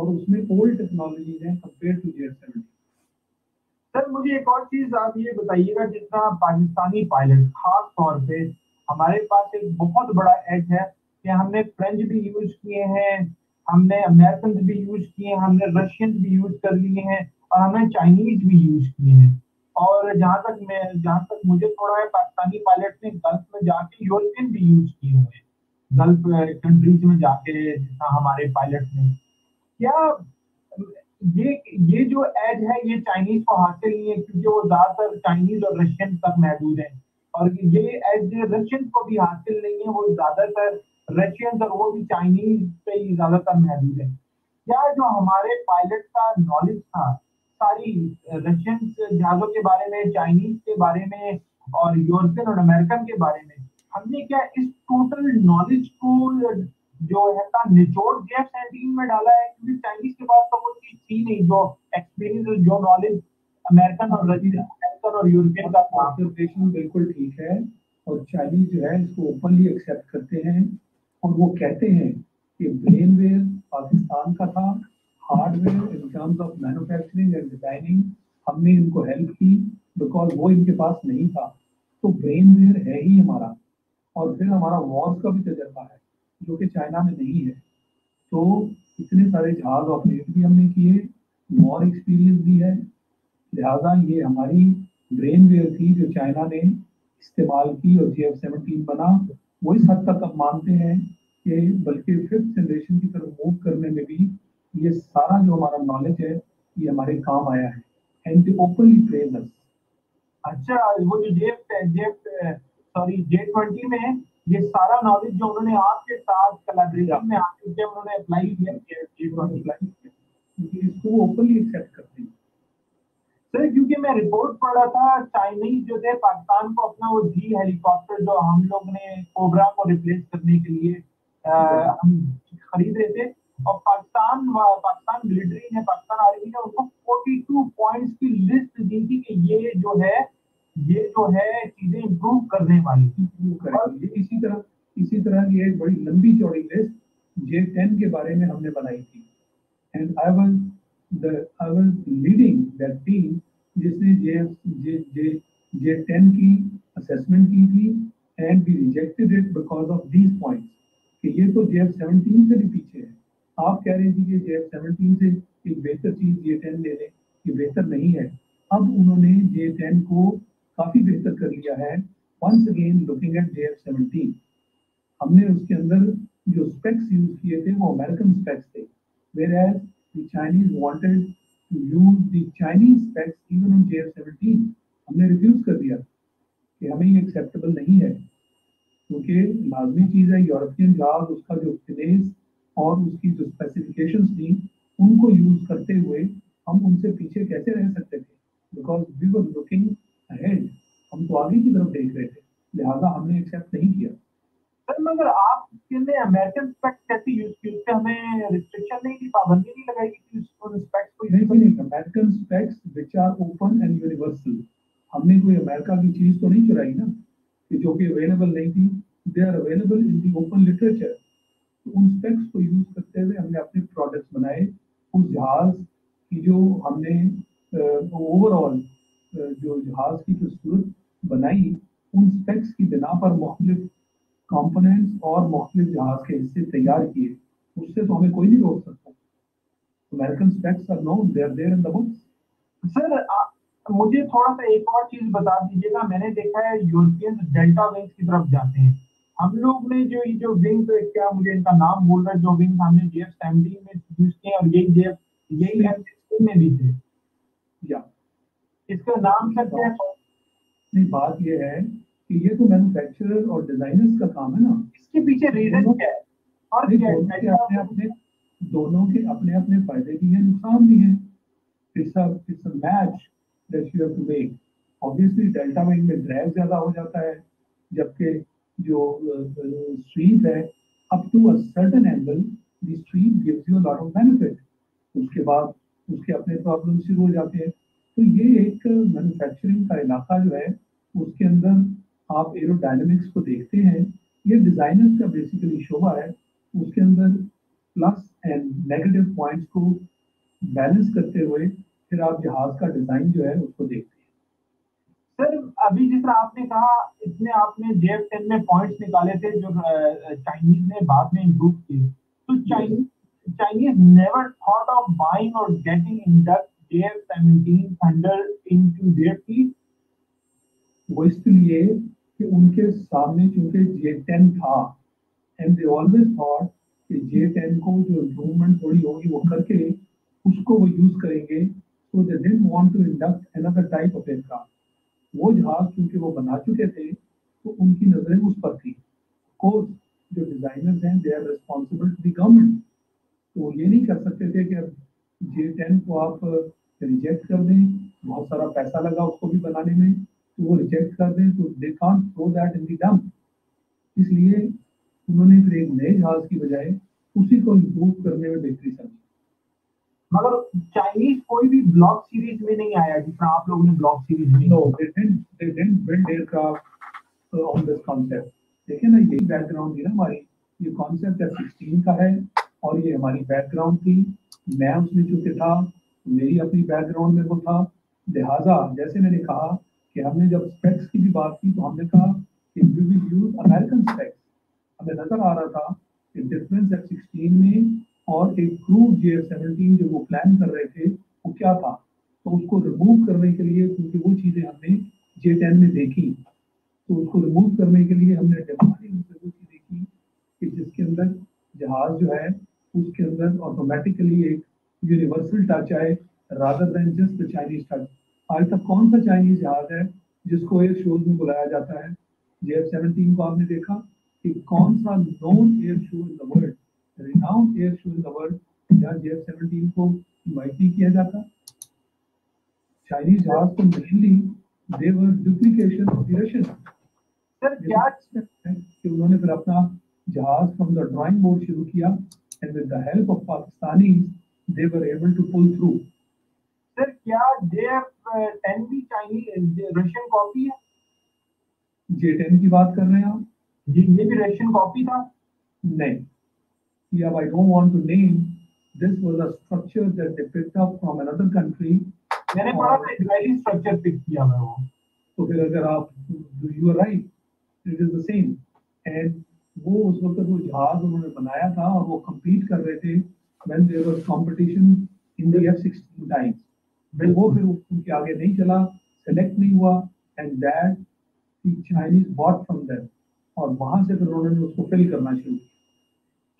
और उसमें ओल्ड टेक्नोलॉजी है compare to J seventeen sir, मुझे एक और चीज़ आप ये बताइएगा, जितना पाकिस्तानी पायलट खास तौर पे हमारे पास एक बहुत बड़ा एज है कि हमने फ्रेंच भी यूज़ किए हैं, हमने अमेरिकन भी यूज़ किए हैं, हमने रशियन भी यूज़ कर लिए हैं और हमने चाइनीज़ भी यूज़ किए हैं। और जहाँ तक मैं, जहाँ तक मुझे थोड़ा है, पाकिस्तानी पायलट ने गल्फ में जाके यूरोपियन भी यूज़ किए हुए हैं। गल्फ कंट्रीज़ में जाके जितना हमारे पायलट ने क्या ये ये जो एज है, ये चाइनीज़ को हासिल नहीं है, क्योंकि वो ज़्यादातर चाइनीज़ और रशियन तक महदूद है। और ये एज रशियन को भी हासिल नहीं है, वो ज़्यादातर रशियन और वो भी चाइनीज़ पे ही ज़्यादातर महदूद है। क्या जो हमारे पायलट का नॉलेज था, सारी रशियन जहाजों के बारे में चाइनीज़ के बारे में और यूरोपियन और अमेरिकन के बारे में, हमने क्या इस टोटल नॉलेज को जो है का निचोड़ जेफ सेंटीन में डाला है, क्योंकि चाइनीज़ के पास तो वो चीज़ थी नहीं, जो एक्सपीरियंस जो नॉलेज अमेरिकन और अमेरिकन और यूरोपियन का ऑब्जर्वेशन बिल्कुल ठीक है, और चाइनीज़ जो है इसको ओपनली एक्सेप्ट करते हैं, और वो कहते हैं कि ब्रेनवेयर पाकिस्तान का था hardware in terms of manufacturing and designing हमने इनको हेल्प की बिकॉज़ वो इनके पास नहीं था। तो ब्रेनवेयर है ही हमारा, और फिर हमारा वॉर्स का भी तजर्बा है। जो कि चाइना में नहीं है। तो इतने सारे जहाज़ ऑपरेट भी हमने किए वॉर एक्सपीरियंस भी है। लिहाजा ये हमारी ब्रेन वेयर थी जो चाइना ने इस्तेमाल की और जे एफ़ सेवनटीन बना। वो इस हद तक अब मानते हैं कि बल्कि फिफ्थ जनरेशन की तरफ़ मूव करने में भी ये सारा जो हमारा नॉलेज है, ये हमारे काम आया है। एंड दे ओपनली प्रेज अच्छा वो जे जे सॉरी जे ट्वेंटी में ये सारा नॉलेज जो उन्होंने आपके साथ कलाब्रेशन में आके जब उन्होंने अप्लाई किया। क्योंकि इसको ओपनली एक्सेप्ट करते हैं। सर, क्योंकि मैं रिपोर्ट पढ़ रहा था चाइनीज़ जो थे, पाकिस्तान को अपना वो जी हेलीकॉप्टर जो हम लोग ने कोबरा को रिप्लेस करने के लिए हम खरीद रहे थे, और पाकिस्तान पाकिस्तान मिलिट्री ने, पाकिस्तान आर्मी ने उनको 42 पॉइंट्स की लिस्ट दी थी कि ये जो है ये जो है चीज़ें इंप्रूव करने वाली इसी तरह इसी तरह की एक बड़ी लंबी चौड़ी लिस्ट जे टेन के बारे में हमने बनाई थी। And I was the I was leading that team जिसने जे जे जे जे टेन की असेसमेंट की थी and we rejected it because of these points कि ये तो जे एफ़ सेवनटीन से भी पीछे है। आप कह रहे थे कि जे एफ़ सेवनटीन से एक बेहतर चीज़ जे टेन ले लें, ये बेहतर नहीं है। अब उन्होंने जे टेन को काफ़ी बेहतर कर लिया है। Once again looking at J seventeen हमने उसके अंदर जो स्पेक्स यूज़ किए थे, वो अमेरिकन स्पेक्स थे। Whereas the Chinese wanted to use the Chinese specs even on J seventeen हमने रिफ्यूज कर दिया कि हमें ये एक्सेप्टेबल नहीं है। क्योंकि लाजमी चीज़ है यूरोपियन जहाज़ उसका जो फिनेस और उसकी जो स्पेसिफिकेशंस थी, उनको यूज़ करते हुए हम उनसे पीछे कैसे रह सकते थे? Because we were looking ahead हम तो आगे की तरफ़ देख रहे थे। लिहाजा हमने एक्सेप्ट नहीं किया। सर मगर आप ने अमेरिकन स्पेक्स कैसे यूज़ की? उससे हमें रिस्ट्रिक्शन नहीं थी पाबंदी नहीं लगाई कि उन स्पेक्स को नहीं नहीं American specs which are open and universal हमने कोई अमेरिका की चीज़ तो नहीं चुराई ना कि जो कि अवेलेबल नहीं थी। They are available in the open literature तो उन स्पेक्स को यूज़ करते हुए हमने अपने प्रोडक्ट्स बनाए। उस जहाज़ की जो हमने ओवरऑल जो जहाज़ की जो सूरत बनाई उन स्पेक्स की बिना पर मुख्तलिफ़ कंपोनेंट्स और मुख्तलिफ़ जहाज़ के हिस्से तैयार किए। उससे तो हमें कोई नहीं रोक सकता। American specs are known they are there in the books sir मुझे थोड़ा सा एक और चीज़ बता दीजिएगा। मैंने देखा है यूरोपियन डेल्टा विंग्स की तरफ़ जाते हैं। हम लोग ने जो ये जो विंग क्या मुझे इनका नाम बोल रहा है? जो विंग हमने जे एफ़ सेवेंटीन में यूज़ किए और यही जे यही में भी थे। या इसका नाम क्या है? नहीं बात ये है कि ये तो मैन्युफैक्चरर और डिजाइनर्स का काम है ना। इसके पीछे रीजन क्या है? और है? अपने अपने दोनों के अपने अपने फ़ायदे भी हैं नुकसान भी हैं। It's a it's a match that you have to make obviously delta wing में ड्रैग ज़्यादा हो जाता है जबकि जो स्वीप है up to a certain angle the sweep gives you a lot of benefit उसके बाद उसके अपने प्रॉब्लम शुरू हो जाते हैं। तो ये एक मैन्युफैक्चरिंग का इलाका जो है उसके अंदर आप एरोडायनेमिक्स को देखते हैं। ये डिजाइनर्स का बेसिकली शोभा है। उसके अंदर प्लस एंड नेगेटिव पॉइंट्स को बैलेंस करते हुए फिर आप जहाज़ का डिज़ाइन जो है उसको देखते हैं। सर अभी जिस तरह आपने कहा इसमें आपने जे एफ़ टेन में पॉइंट्स निकाले थे जो चाइनीज़ ने बाद में इम्प्रूव किए। तो Chinese Chinese never thought of buying और getting induct F seventeen thunder into their fleet वो इसलिए कि उनके सामने चूँकि जे टेन था एंड दे ऑलवेज थॉट कि जे टेन को जो इम्प्रूवमेंट थोड़ी होगी वो करके उसको वो यूज़ करेंगे, so they didn't want to induct another type of aircraft. वो जहाज़ क्योंकि वो बना चुके थे तो उनकी नज़रें उस पर थी। कोर्स जो डिजाइनर्स हैं they are responsible to the government तो ये नहीं कर सकते थे कि अब जे टेन को आप रिजेक्ट कर दें। बहुत सारा पैसा लगा उसको भी बनाने में तो वो रिजेक्ट कर दें तो they can't throw that in the dump इसलिए उन्होंने फिर एक नए जहाज़ की बजाय उसी को इम्प्रूव करने में बेहतरी समझी। मगर चाइनीज़ कोई भी ब्लॉक सीरीज़ में नहीं आया जिस तरह आप लोगों ने ब्लॉक सीरीज़ में no they didn't they didn't build aircraft on this concept देखिए ना यही बैकग्राउंड थी ना हमारी। ये कॉन्सेप्ट है 16 का है और ये हमारी बैकग्राउंड थी। मैं उसमें चूँकि था। मेरी अपनी बैकग्राउंड में वो था। लिहाजा जैसे मैंने कहा कि हमने जब स्पेक्स की भी बात की तो हमने कहा कि we will use American specs हमें नज़र आ रहा था कि डिफरेंस एफ़ 16 में और एक क्रूज जे एफ़ सेवनटीन जो वो प्लान कर रहे थे, वो क्या था? तो उसको रिमूव करने के लिए, क्योंकि वो चीज़ें हमने जे टेन में देखी। तो उसको रिमूव करने के लिए हमने डिमांडिंग वो चीज़ देखी कि जिसके अंदर जहाज़ जो है, उसके अंदर ऑटोमेटिकली एक यूनिवर्सल टच आए rather than just the Chinese touch आज तक कौन सा चाइनीज़ जहाज़ है जिसको एयर शोज़ में बुलाया जाता है? जे एफ़ सेवनटीन को आपने देखा कि कौन सा non air show in the world air show in the world, they यहाँ जे एफ़ सेवनटीन को इन्वाइट नहीं किया जाता? चाइनीज़ जहाज़ तो mainly their duplication of the Russian sir क्या कि उन्होंने फिर अपना जहाज़ फ्रॉम द ड्राइंग बोर्ड शुरू किया and with the help of Pakistani they were able to pull through sir क्या जे एफ़ टेन भी चाइनीज़ रशियन कॉपी है? जे टेन की बात कर रहे हैं आप? ये ये भी रशियन कॉपी था? नहीं. Yeah I don't want to name this was a structure that they picked up from another country. मैंने पढ़ा था इजरायली स्ट्रक्चर पिक किया मैं वो। तो फिर अगर आप you are right it is the same and वो उस वक्त वो जहाज़ उन्होंने बनाया था और वो compete कर रहे थे when there was competition in the F-16 times फिर वो फिर उनके आगे नहीं चला सेलेक्ट नहीं हुआ and that the Chinese bought from them और वहाँ से फिर उन्होंने उसको फिल करना शुरू किया।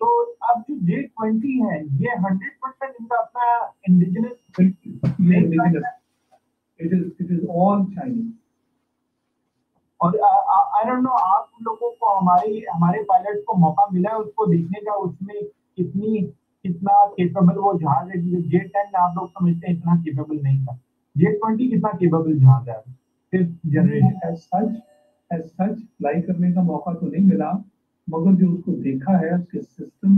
तो अब जो जे ट्वेंटी है ये हंड्रेड परसेंट इनका अपना इंडिजिनस ये indigenous it is it is all Chinese और आई डोंट नो आप लोगों को हमारे हमारे पायलट को मौका मिला है उसको देखने का उसमें कितनी कितना केपेबल वो जहाज़ है जे टेन आप लोग समझते हैं इतना केपेबल नहीं था। जे ट्वेंटी कितना केपेबल जहाज़ है? Fifth generation such as such fly करने का मौका तो नहीं मिला, मगर जो उसको देखा है, उसके सिस्टम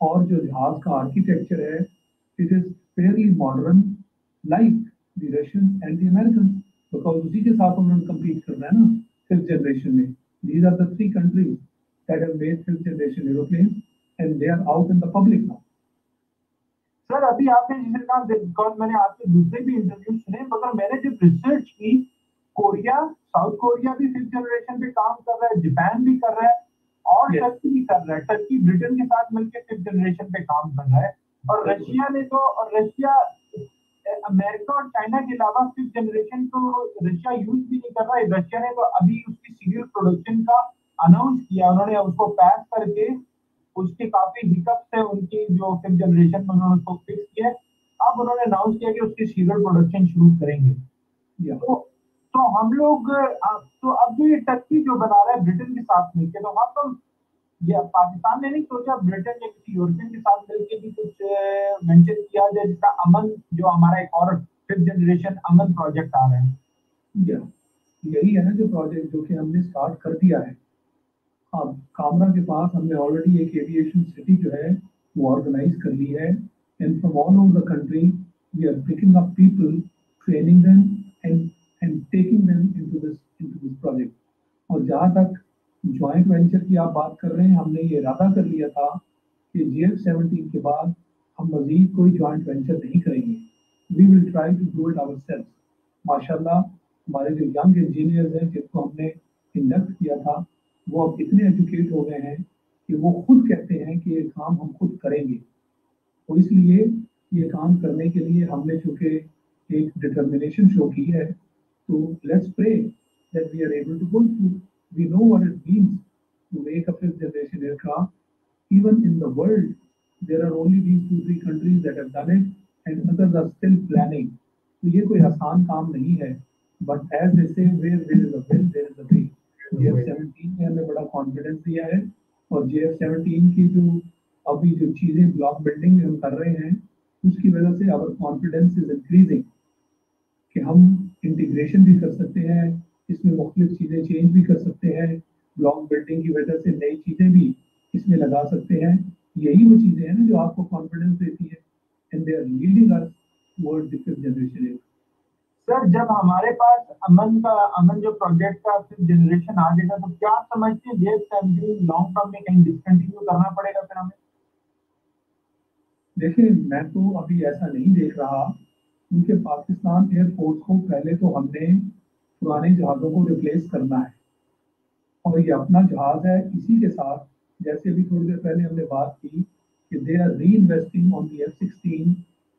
और जो जहाज़ का आर्किटेक्चर है it is fairly modern like the Russian and the American because उसी के साथ उन्होंने कम्पीट करना है ना फिफ्थ जनरेशन में। These are the three countries that have made fifth generation aeroplane and they are out in the public now sir अभी आपने जिसे कहा बिकॉज़ मैंने आपके दूसरे भी इंटरव्यू सुने मगर मैंने जब रिसर्च की कोरिया साउथ कोरिया भी फिफ्थ जनरेशन पे काम कर रहा है जापान भी कर रहा है और टर्की भी कर रहा है। टर्की ब्रिटेन के साथ मिलकर फिफ्थ जनरेशन पे काम कर रहा है। और रशिया ने तो और रशिया अमेरिका और चाइना के अलावा फिफ्थ जनरेशन तो रशिया यूज़ भी नहीं कर रहा है। रशिया ने तो अभी उसकी सीरियल प्रोडक्शन का अनाउंस किया उन्होंने उसको पैक करके उसके काफ़ी हिकअप्स है उनकी जो फिफ्थ जनरेशन में उन्होंने उसको फिक्स किया अब उन्होंने अनाउंस किया कि उसकी सीरियल प्रोडक्शन शुरू करेंगे। तो तो हम लोग तो अब ये टर्की जो बना रहा है ब्रिटेन के साथ मिलकर तो हम लोग ये पाकिस्तान ने नहीं सोचा ब्रिटेन या किसी यूरोपियन के साथ मिलकर भी कुछ मेंशन किया जाए जिसका अमन जो हमारा एक और फिफ्थ जनरेशन अमन प्रोजेक्ट आ रहा है। यही है ना जो प्रोजेक्ट जो कि हमने स्टार्ट कर दिया है। अब कामरा के पास हमने ऑलरेडी एक एविएशन सिटी जो है, वो ऑर्गेनाइज कर ली है। And from all over the country we are picking up people training them and and taking them into this into this project और जहाँ तक जॉइंट वेंचर की आप बात कर रहे हैं, हमने ये इरादा कर लिया था कि जी एफ़ सेवनटीन के बाद हम मजीद कोई जॉइंट वेंचर नहीं करेंगे। We will try to do it our self माशाल्लाह, हमारे जो यंग इंजीनियर्स हैं, जिनको हमने इंडक्ट किया था वो अब इतने एजुकेट हो गए हैं कि वो खुद कहते हैं कि ये काम हम खुद करेंगे। तो इसलिए ये काम करने के लिए हमने चूँकि एक डिटर्मिनेशन शो की है तो let's pray that we are able to go to we know what it means to make up generation aircraft even in the world there are only these two three countries that have done it and others are still planning तो ये कोई आसान काम नहीं है but as they say where there is a will there is a way JF 17 ने हमें बड़ा कॉन्फिडेंस दिया है और जे एफ़ 17 की जो अभी जो चीज़ें ब्लॉक बिल्डिंग हम कर रहे हैं, उसकी वजह से आवर कॉन्फिडेंस इज़ इंक्रीजिंग कि हम इंटीग्रेशन भी कर सकते हैं, इसमें मुख्तलिफ़ चीज़ें चेंज भी कर सकते हैं ब्लॉक बिल्डिंग की वजह से नई चीज़ें भी इसमें लगा सकते हैं। यही वो चीज़ें हैं ना जो आपको कॉन्फिडेंस देती है। And they are leading us towards the generation sir, जब हमारे पास अमन का, अमन जो प्रोजेक्ट का फिफ्थ जनरेशन आ जाएगा तो क्या समझते हैं जेएफ सेवनटीन लॉन्ग टर्म में कहीं डिसकंटिन्यू करना पड़ेगा फिर हमें? देखिए, मैं तो अभी ऐसा नहीं देख रहा, क्योंकि पाकिस्तान एयरफोर्स को पहले तो हमने पुराने जहाज़ों को रिप्लेस करना है। और ये अपना जहाज़ है, इसी के साथ, जैसे अभी थोड़ी देर पहले हमने बात की कि they are reinvesting on the F sixteen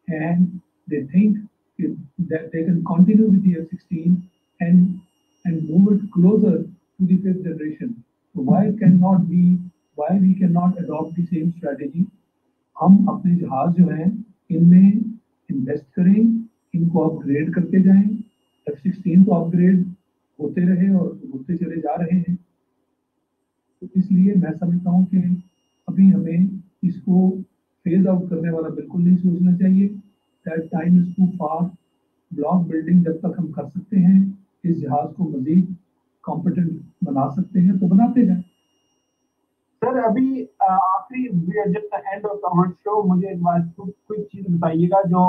and they think that they can continue with the F-16 and and move it closer to the fifth generation. So why cannot we why we cannot adopt the same strategy? हम अपने जहाज़ जो हैं इनमें invest करें इनको upgrade करते जाएँ एफ़ सिक्सटीन तो अपग्रेड होते रहे और होते चले जा रहे हैं तो इसलिए मैं समझता हूँ कि अभी हमें इसको फ़ेज़ आउट करने वाला बिल्कुल नहीं सोचना चाहिए that time is too far block building जब तक हम कर सकते हैं, इस जहाज़ को मजीद कॉम्पिटेंट बना सकते हैं तो बनाते जाए। सर, अभी आखिरी जब एंड ऑफ़ आवर शो मुझे एक बात, कुछ चीज़ बताइएगा जो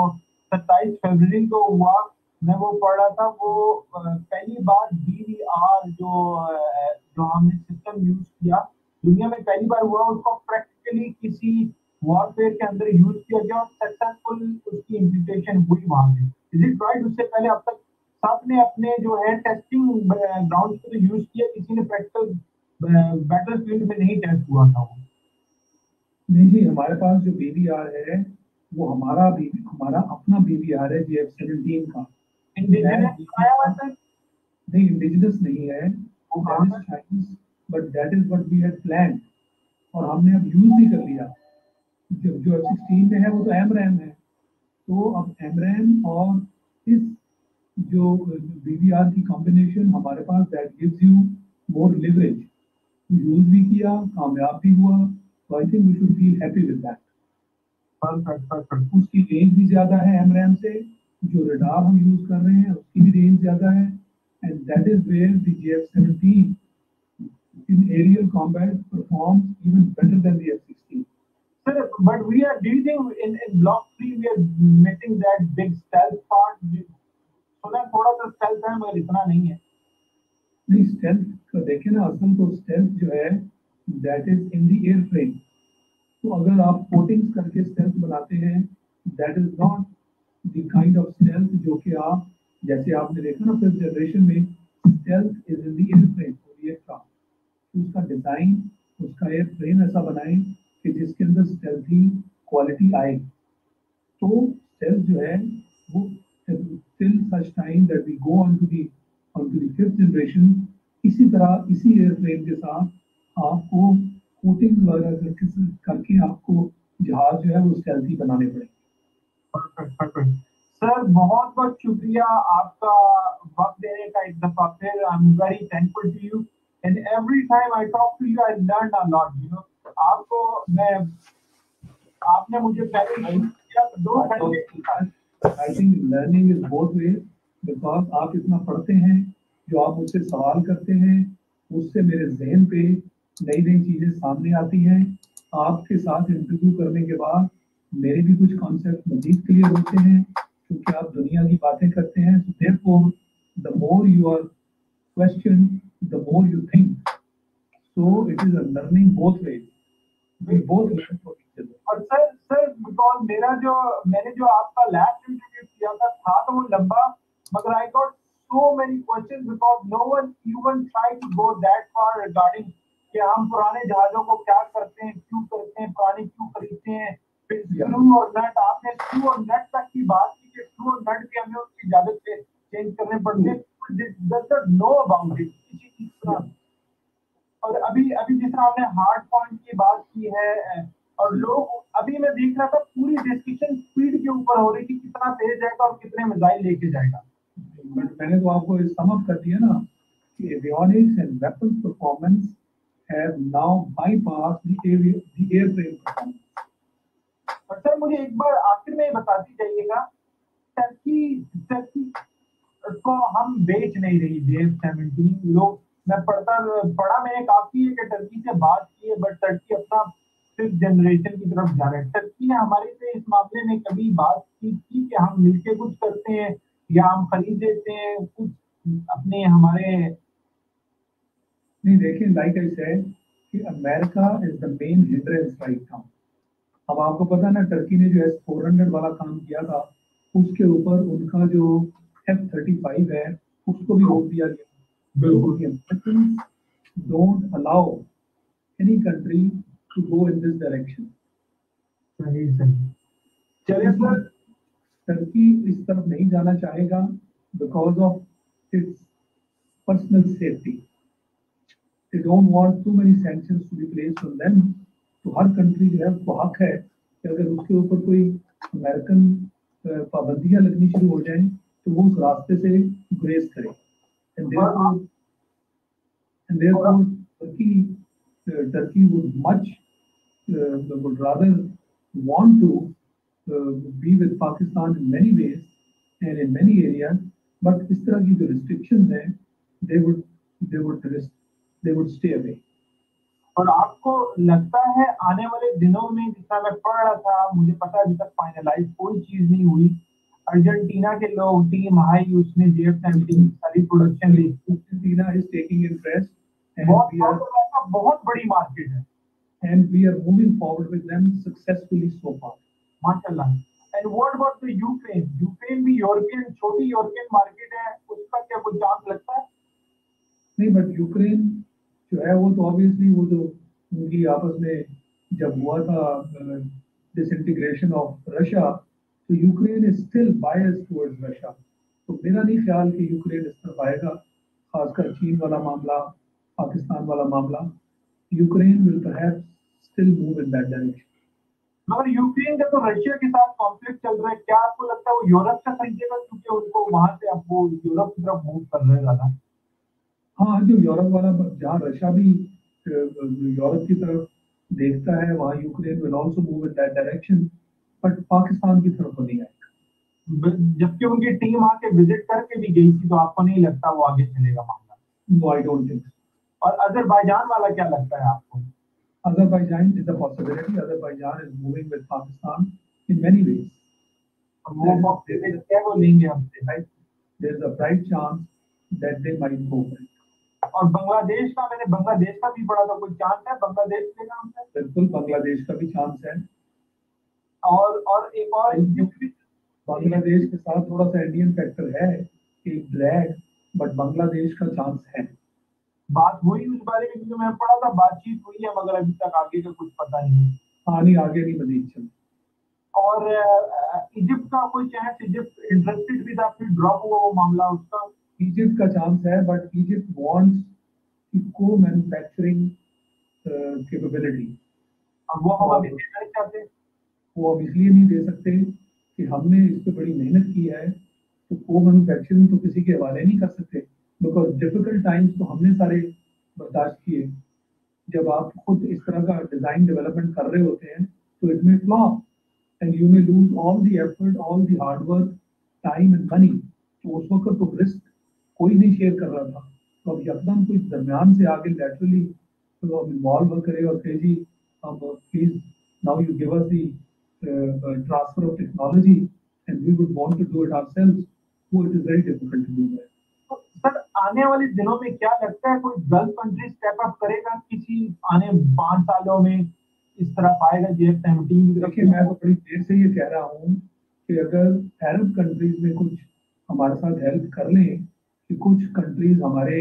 27 फरवरी को हुआ। मैं वो पढ़ रहा था, वो पहली बार डीवीआर जो जो हमने सिस्टम यूज़ किया, दुनिया में पहली बार हुआ, उसको प्रैक्टिकली किसी वॉरफेयर के अंदर यूज़ किया गया और सक्सेसफुल उसकी इम्प्लीमेंटेशन हुई वहाँ पे। इज़ इट राइट उससे पहले अब तक सबने अपने जो है टेस्टिंग ग्राउंड पे तो यूज़ किया किसी ने प्रैक्टिकल बैटल फ़ील्ड में नहीं टेस्ट हुआ था वो। नहीं हमारे पास जो बीबीआर है वो हमारा भी हमारा अपना बीबीआर है जीएफ सेवनटीन का। नहीं इंडिजिनस नहीं है। But that is what we had plan और हमने अब यूज़ भी कर लिया। जो जो एफ़ सिक्सटीन में है वो तो एम रैम है। तो अब एम रैम और इस जो बीवीआर की कॉम्बिनेशन हमारे पास that gives you more leverage use भी किया कामयाब भी हुआ। तो I think we should feel happy with that perfect उसकी रेंज भी ज़्यादा है एम रैम से। जो रडार हम यूज़ कर रहे हैं उसकी भी रेंज ज़्यादा है। And that is where the JF-17 in aerial combat performs even better than the F-16. Sir, but we are using in, in block three we are missing that big stealth part. So that थोड़ा सा stealth है मगर इतना नहीं है. नहीं stealth का देखें ना असल तो stealth जो है that is in the airframe. तो अगर आप कोटिंग करके stealth बनाते हैं that is not the kind of stealth जो कि आप जैसे आपने देखा ना फिफ्थ जनरेशन में stealth is in the airframe और ये का उसका डिज़ाइन उसका एयरफ्रेम ऐसा बनाए कि जिसके अंदर स्टेल्थी क्वालिटी आए। तो स्टेल्थ जो है, वो till such time that we go on to the on to the fifth generation इसी तरह, इसी एयरफ्रेम के साथ आपको कोटिंग वगैरह करके करके आपको जहाज़ जो है, वो स्टेल्थी बनाने पड़ेंगे। सर, बहुत बहुत शुक्रिया आपका वक्त देने का एक दफ़ा। फिर I am very thankful to you and every time I talk to you I learn a lot you know आपको मैं आपने मुझे पहले तो दो घंटे I think learning is both way because आप इतना पढ़ते हैं जो आप मुझसे सवाल करते हैं उससे मेरे जहन पे नई नई चीज़ें सामने आती हैं। आपके साथ इंटरव्यू करने के बाद मेरे भी कुछ कॉन्सेप्ट मजीद क्लियर होते हैं क्योंकि आप दुनिया की बातें करते हैं। तो therefore the more you are question the more you think so it is a learning both ways we both learn from each other और सर सर बिकॉज़ मेरा जो मैंने जो आपका लास्ट इंटरव्यू किया था था तो वो लंबा मगर आई गॉट कि हम पुराने जहाजों को क्या करते हैं क्यों करते हैं पुराने क्यों खरीदते हैं। फिर स्क्रू और नट आपने स्क्रू और नट तक की बात की कि स्क्रू और नट भी हमें उसकी इजाज़त से चेंज करने पड़ते हैं। नो अबाउट इट किसी चीज़ का और अभी अभी जिस तरह आपने हार्ड पॉइंट की बात की है और लोग अभी मैं देख रहा था पूरी डिस्कशन स्पीड के ऊपर हो रही थी कितना तेज जाएगा और कितने मिसाइल लेके जाएगा। बट मैंने तो आपको सम अप कर दिया ना कि avionics and weapons performance have now bypass the airframe performance और सर मुझे एक बार आखिर में बताती जाइएगा टर्की टर्की को हम बेच नहीं रही जेफ सेवनटीन लोग मैं पढ़ता, पढ़ा मैंने काफ़ी है कि टर्की से बात की है बट टर्की अपना फिफ्थ जनरेशन की तरफ़ जा रहा है। टर्की ने हमारे से इस मामले में कभी बात की थी कि हम मिलके कुछ करते हैं या हम खरीद देते हैं, कुछ अपने हमारे नहीं, देखिए लाइक आई सेड कि America is the main hindrance right now अब आपको पता है ना टर्की ने जो एस फोर हंड्रेड वाला काम किया था, उसके ऊपर उनका जो एफ़ थर्टी फाइव है, उसको भी रोक दिया गया। बिल्कुल don't allow any country to go in this direction सही सही। चलिए सर टर्की इस तरफ़ नहीं जाना चाहेगा because of it's personal safety they don't want too many sanctions to be placed on them. तो हर कंट्री जो है उसको हक है कि अगर उसके ऊपर कोई अमेरिकन पाबंदियाँ लगनी शुरू हो जाएँ तो वो उस रास्ते से ग्रेस करे। And therefore Turkey uh, Turkey would much uh, would rather want to uh, be with Pakistan in many ways and in many areas, but इस तरह की जो restrictions हैं, they would they would they would stay away. और आपको लगता है आने वाले दिनों में जितना मैं पढ़ रहा था मुझे पता अभी तक फाइनलाइज कोई चीज़ नहीं हुई अर्जेंटीना के लोग टीम हाई उसमें जेएफ टीम सारी प्रोडक्शन ली अर्जेंटीना इज़ टेकिंग इंटरेस्ट बहुत बहुत बड़ी मार्केट है and we are moving forward with them successfully so far. MashaAllah. And what about the Ukraine? Ukraine भी यूरोपियन छोटी यूरोपियन मार्केट है उसका क्या कुछ चांस लगता है नहीं बट यूक्रेन जो है वो तो ऑब्वियसली वो जो उनकी आपस में जब हुआ था डिसइंटीग्रेशन ऑफ़ रशिया तो Ukraine is still bias towards Russia तो मेरा नहीं ख्याल कि यूक्रेन इस तरफ़ आएगा खासकर चीन वाला मामला पाकिस्तान वाला मामला। Ukraine will perhaps still move in that direction मगर यूक्रेन का तो रशिया के साथ कॉन्फ्लिक्ट चल रहा है। क्या आपको लगता है वो यूरोप से खरीदेगा क्योंकि उनको वहाँ से अब वो यूरोप की तरफ़ मूव कर रहे हैं ज़्यादा? हाँ जो यूरोप वाला जहाँ रशिया भी यूरोप की तरफ़ देखता है वहाँ Ukraine will also move in that direction but Pakistan की तरफ़ नहीं आएगा जबकि उनकी टीम आके विज़िट करके भी गई थी तो आपको नहीं लगता वो आगे चलेगा मामला? आई डोंट थिंक और अजरबैजान वाला क्या लगता है आपको? Azerbaijan is a possibility. Azerbaijan is moving with Pakistan in many ways. वो क्या वो लेंगे हमसे right? There is a bright chance that they might go और बांग्लादेश का मैंने बांग्लादेश का भी पढ़ा था कोई चांस है? बांग्लादेश लेगा हमसे बिल्कुल बांग्लादेश का भी चांस है। और और एक और बांग्लादेश के साथ थोड़ा सा इंडियन फैक्टर है एक ड्रैग बट बांग्लादेश का चांस है। बात हुई उस बारे में क्योंकि मैं पढ़ा था बातचीत हुई है मगर अभी तक आगे का कुछ पता नहीं है। हाँ नहीं आगे नहीं बनी इच्छा और इजिप्ट का कोई चांस इजिप्ट इंटरेस्टेड भी था फिर ड्रॉप हुआ वो मामला उसका। इजिप्ट का चांस है बट इजिप्ट वांट्स को मैन्युफैक्चरिंग कैपेबिलिटी और वो हम अभी चाहते। वो अब इसलिए नहीं दे सकते कि हमने इस पर बड़ी मेहनत की है तो को मैन्युफैक्चरिंग तो किसी के हवाले नहीं कर सकते। बिकॉज़ डिफ़िकल्ट टाइम्स तो हमने सारे बर्दाश्त किए। जब आप खुद इस तरह का डिज़ाइन डेवलपमेंट कर रहे होते हैं तो it may flop and you may lose all the effort all the hard work time and money तो उस वक्त तो रिस्क कोई नहीं शेयर कर रहा था। तो अब यकदम कोई दरमियान से आगे लेटरली तो अब इन्वॉल्व करे और कहे जी, अब please now you give us the transfer of technology and we would want to do it ourselves वो it is very difficult to do that sir आने वाले दिनों में क्या लगता है कोई गल्फ कंट्री स्टेप अप करेगा किसी आने पाँच सालों में इस तरह जेएफ सेवनटीन देखिए मैं तो बड़ी देर से ये कह रहा हूँ कि अगर अरब कंट्रीज़ में कुछ हमारे साथ हेल्प कर लें कि कुछ कंट्रीज़ हमारे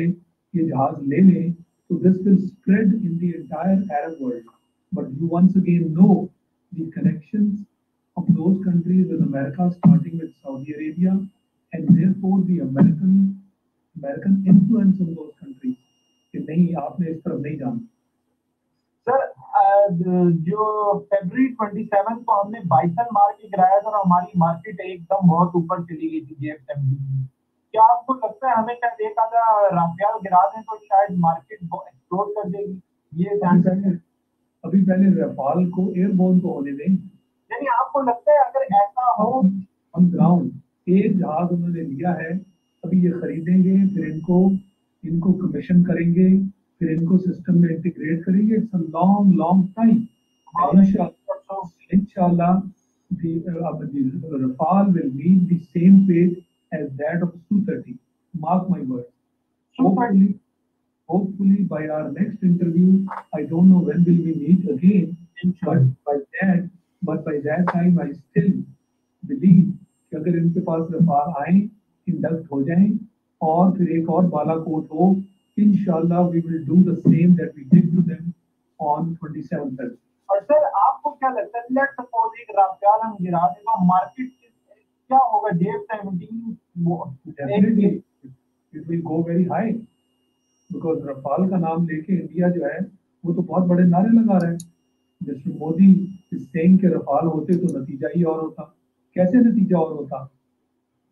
ये जहाज़ ले लें तो this will spread in the entire Arab world but you once again know the connections of those countries with America starting with Saudi Arabia and therefore the American American influence in those countries कि नहीं आपने इस तरफ़ नहीं जाना। Sir जो फरवरी 27 को हमने बाइसन मार के गिराया था हमारी मार्केट एकदम बहुत ऊपर चली गई थी जेएफएमडी क्या आपको लगता है हमें क्या देखा था राफेल गिरा दें तो शायद मार्केट एक्सप्लोर कर देगी? ये ध्यान रखें अभी पहले रफाल को एयरबोर्न तो होने दें यानी आपको लगता है अगर ऐसा हो ऑन ग्राउंड एक जहाज़ उन्होंने लिया है अभी ये खरीदेंगे फिर इनको इनको कमीशन करेंगे फिर इनको सिस्टम में इंटीग्रेट करेंगे। It's a long long time inshallah the uh, the Rafale will meet the same fate as that of Su-30 mark my words hopefully hopefully by our next interview I don't know when will we meet again but by that but by that time I still believe कि अगर इनके पास Rafale आए induct हो जाएँ और फिर एक और बालाकोट हो इंशाल्लाह we will do the same that we did to them on 27 February और सर आपको क्या लगता है लेट्स सपोज़ एक राफेल हम गिरा दें तो मार्केट क्या होगा JF 17 definitely it will go very high because Rafale का नाम लेके इंडिया जो है, वो तो बहुत बड़े नारे लगा रहे हैं। मिस्टर मोदी इस सेम के रफाल होते तो नतीजा ही और होता। कैसे नतीजा और होता?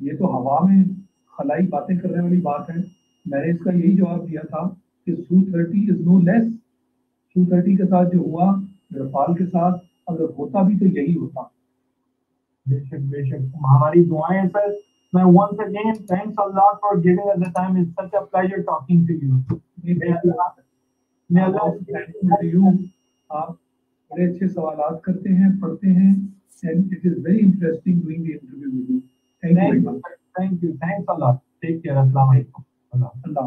ये तो हवा में खलाई बातें करने वाली बात है। मैंने इसका यही जवाब दिया था कि Su thirty is no less Su thirty के साथ जो हुआ, रफाल के साथ, अगर होता भी तो यही होता। बेशक बेशक। हमारी दुआएँ sir. मैं once again thanks a lot for giving us the time it's such a pleasure talking to you may Allah may Allah you आप बड़े अच्छे सवाल करते हैं पढ़ते हैं and it is very interesting doing the interview with you thank, thank you you thank you thanks a lot take care assalamu alaikum Allah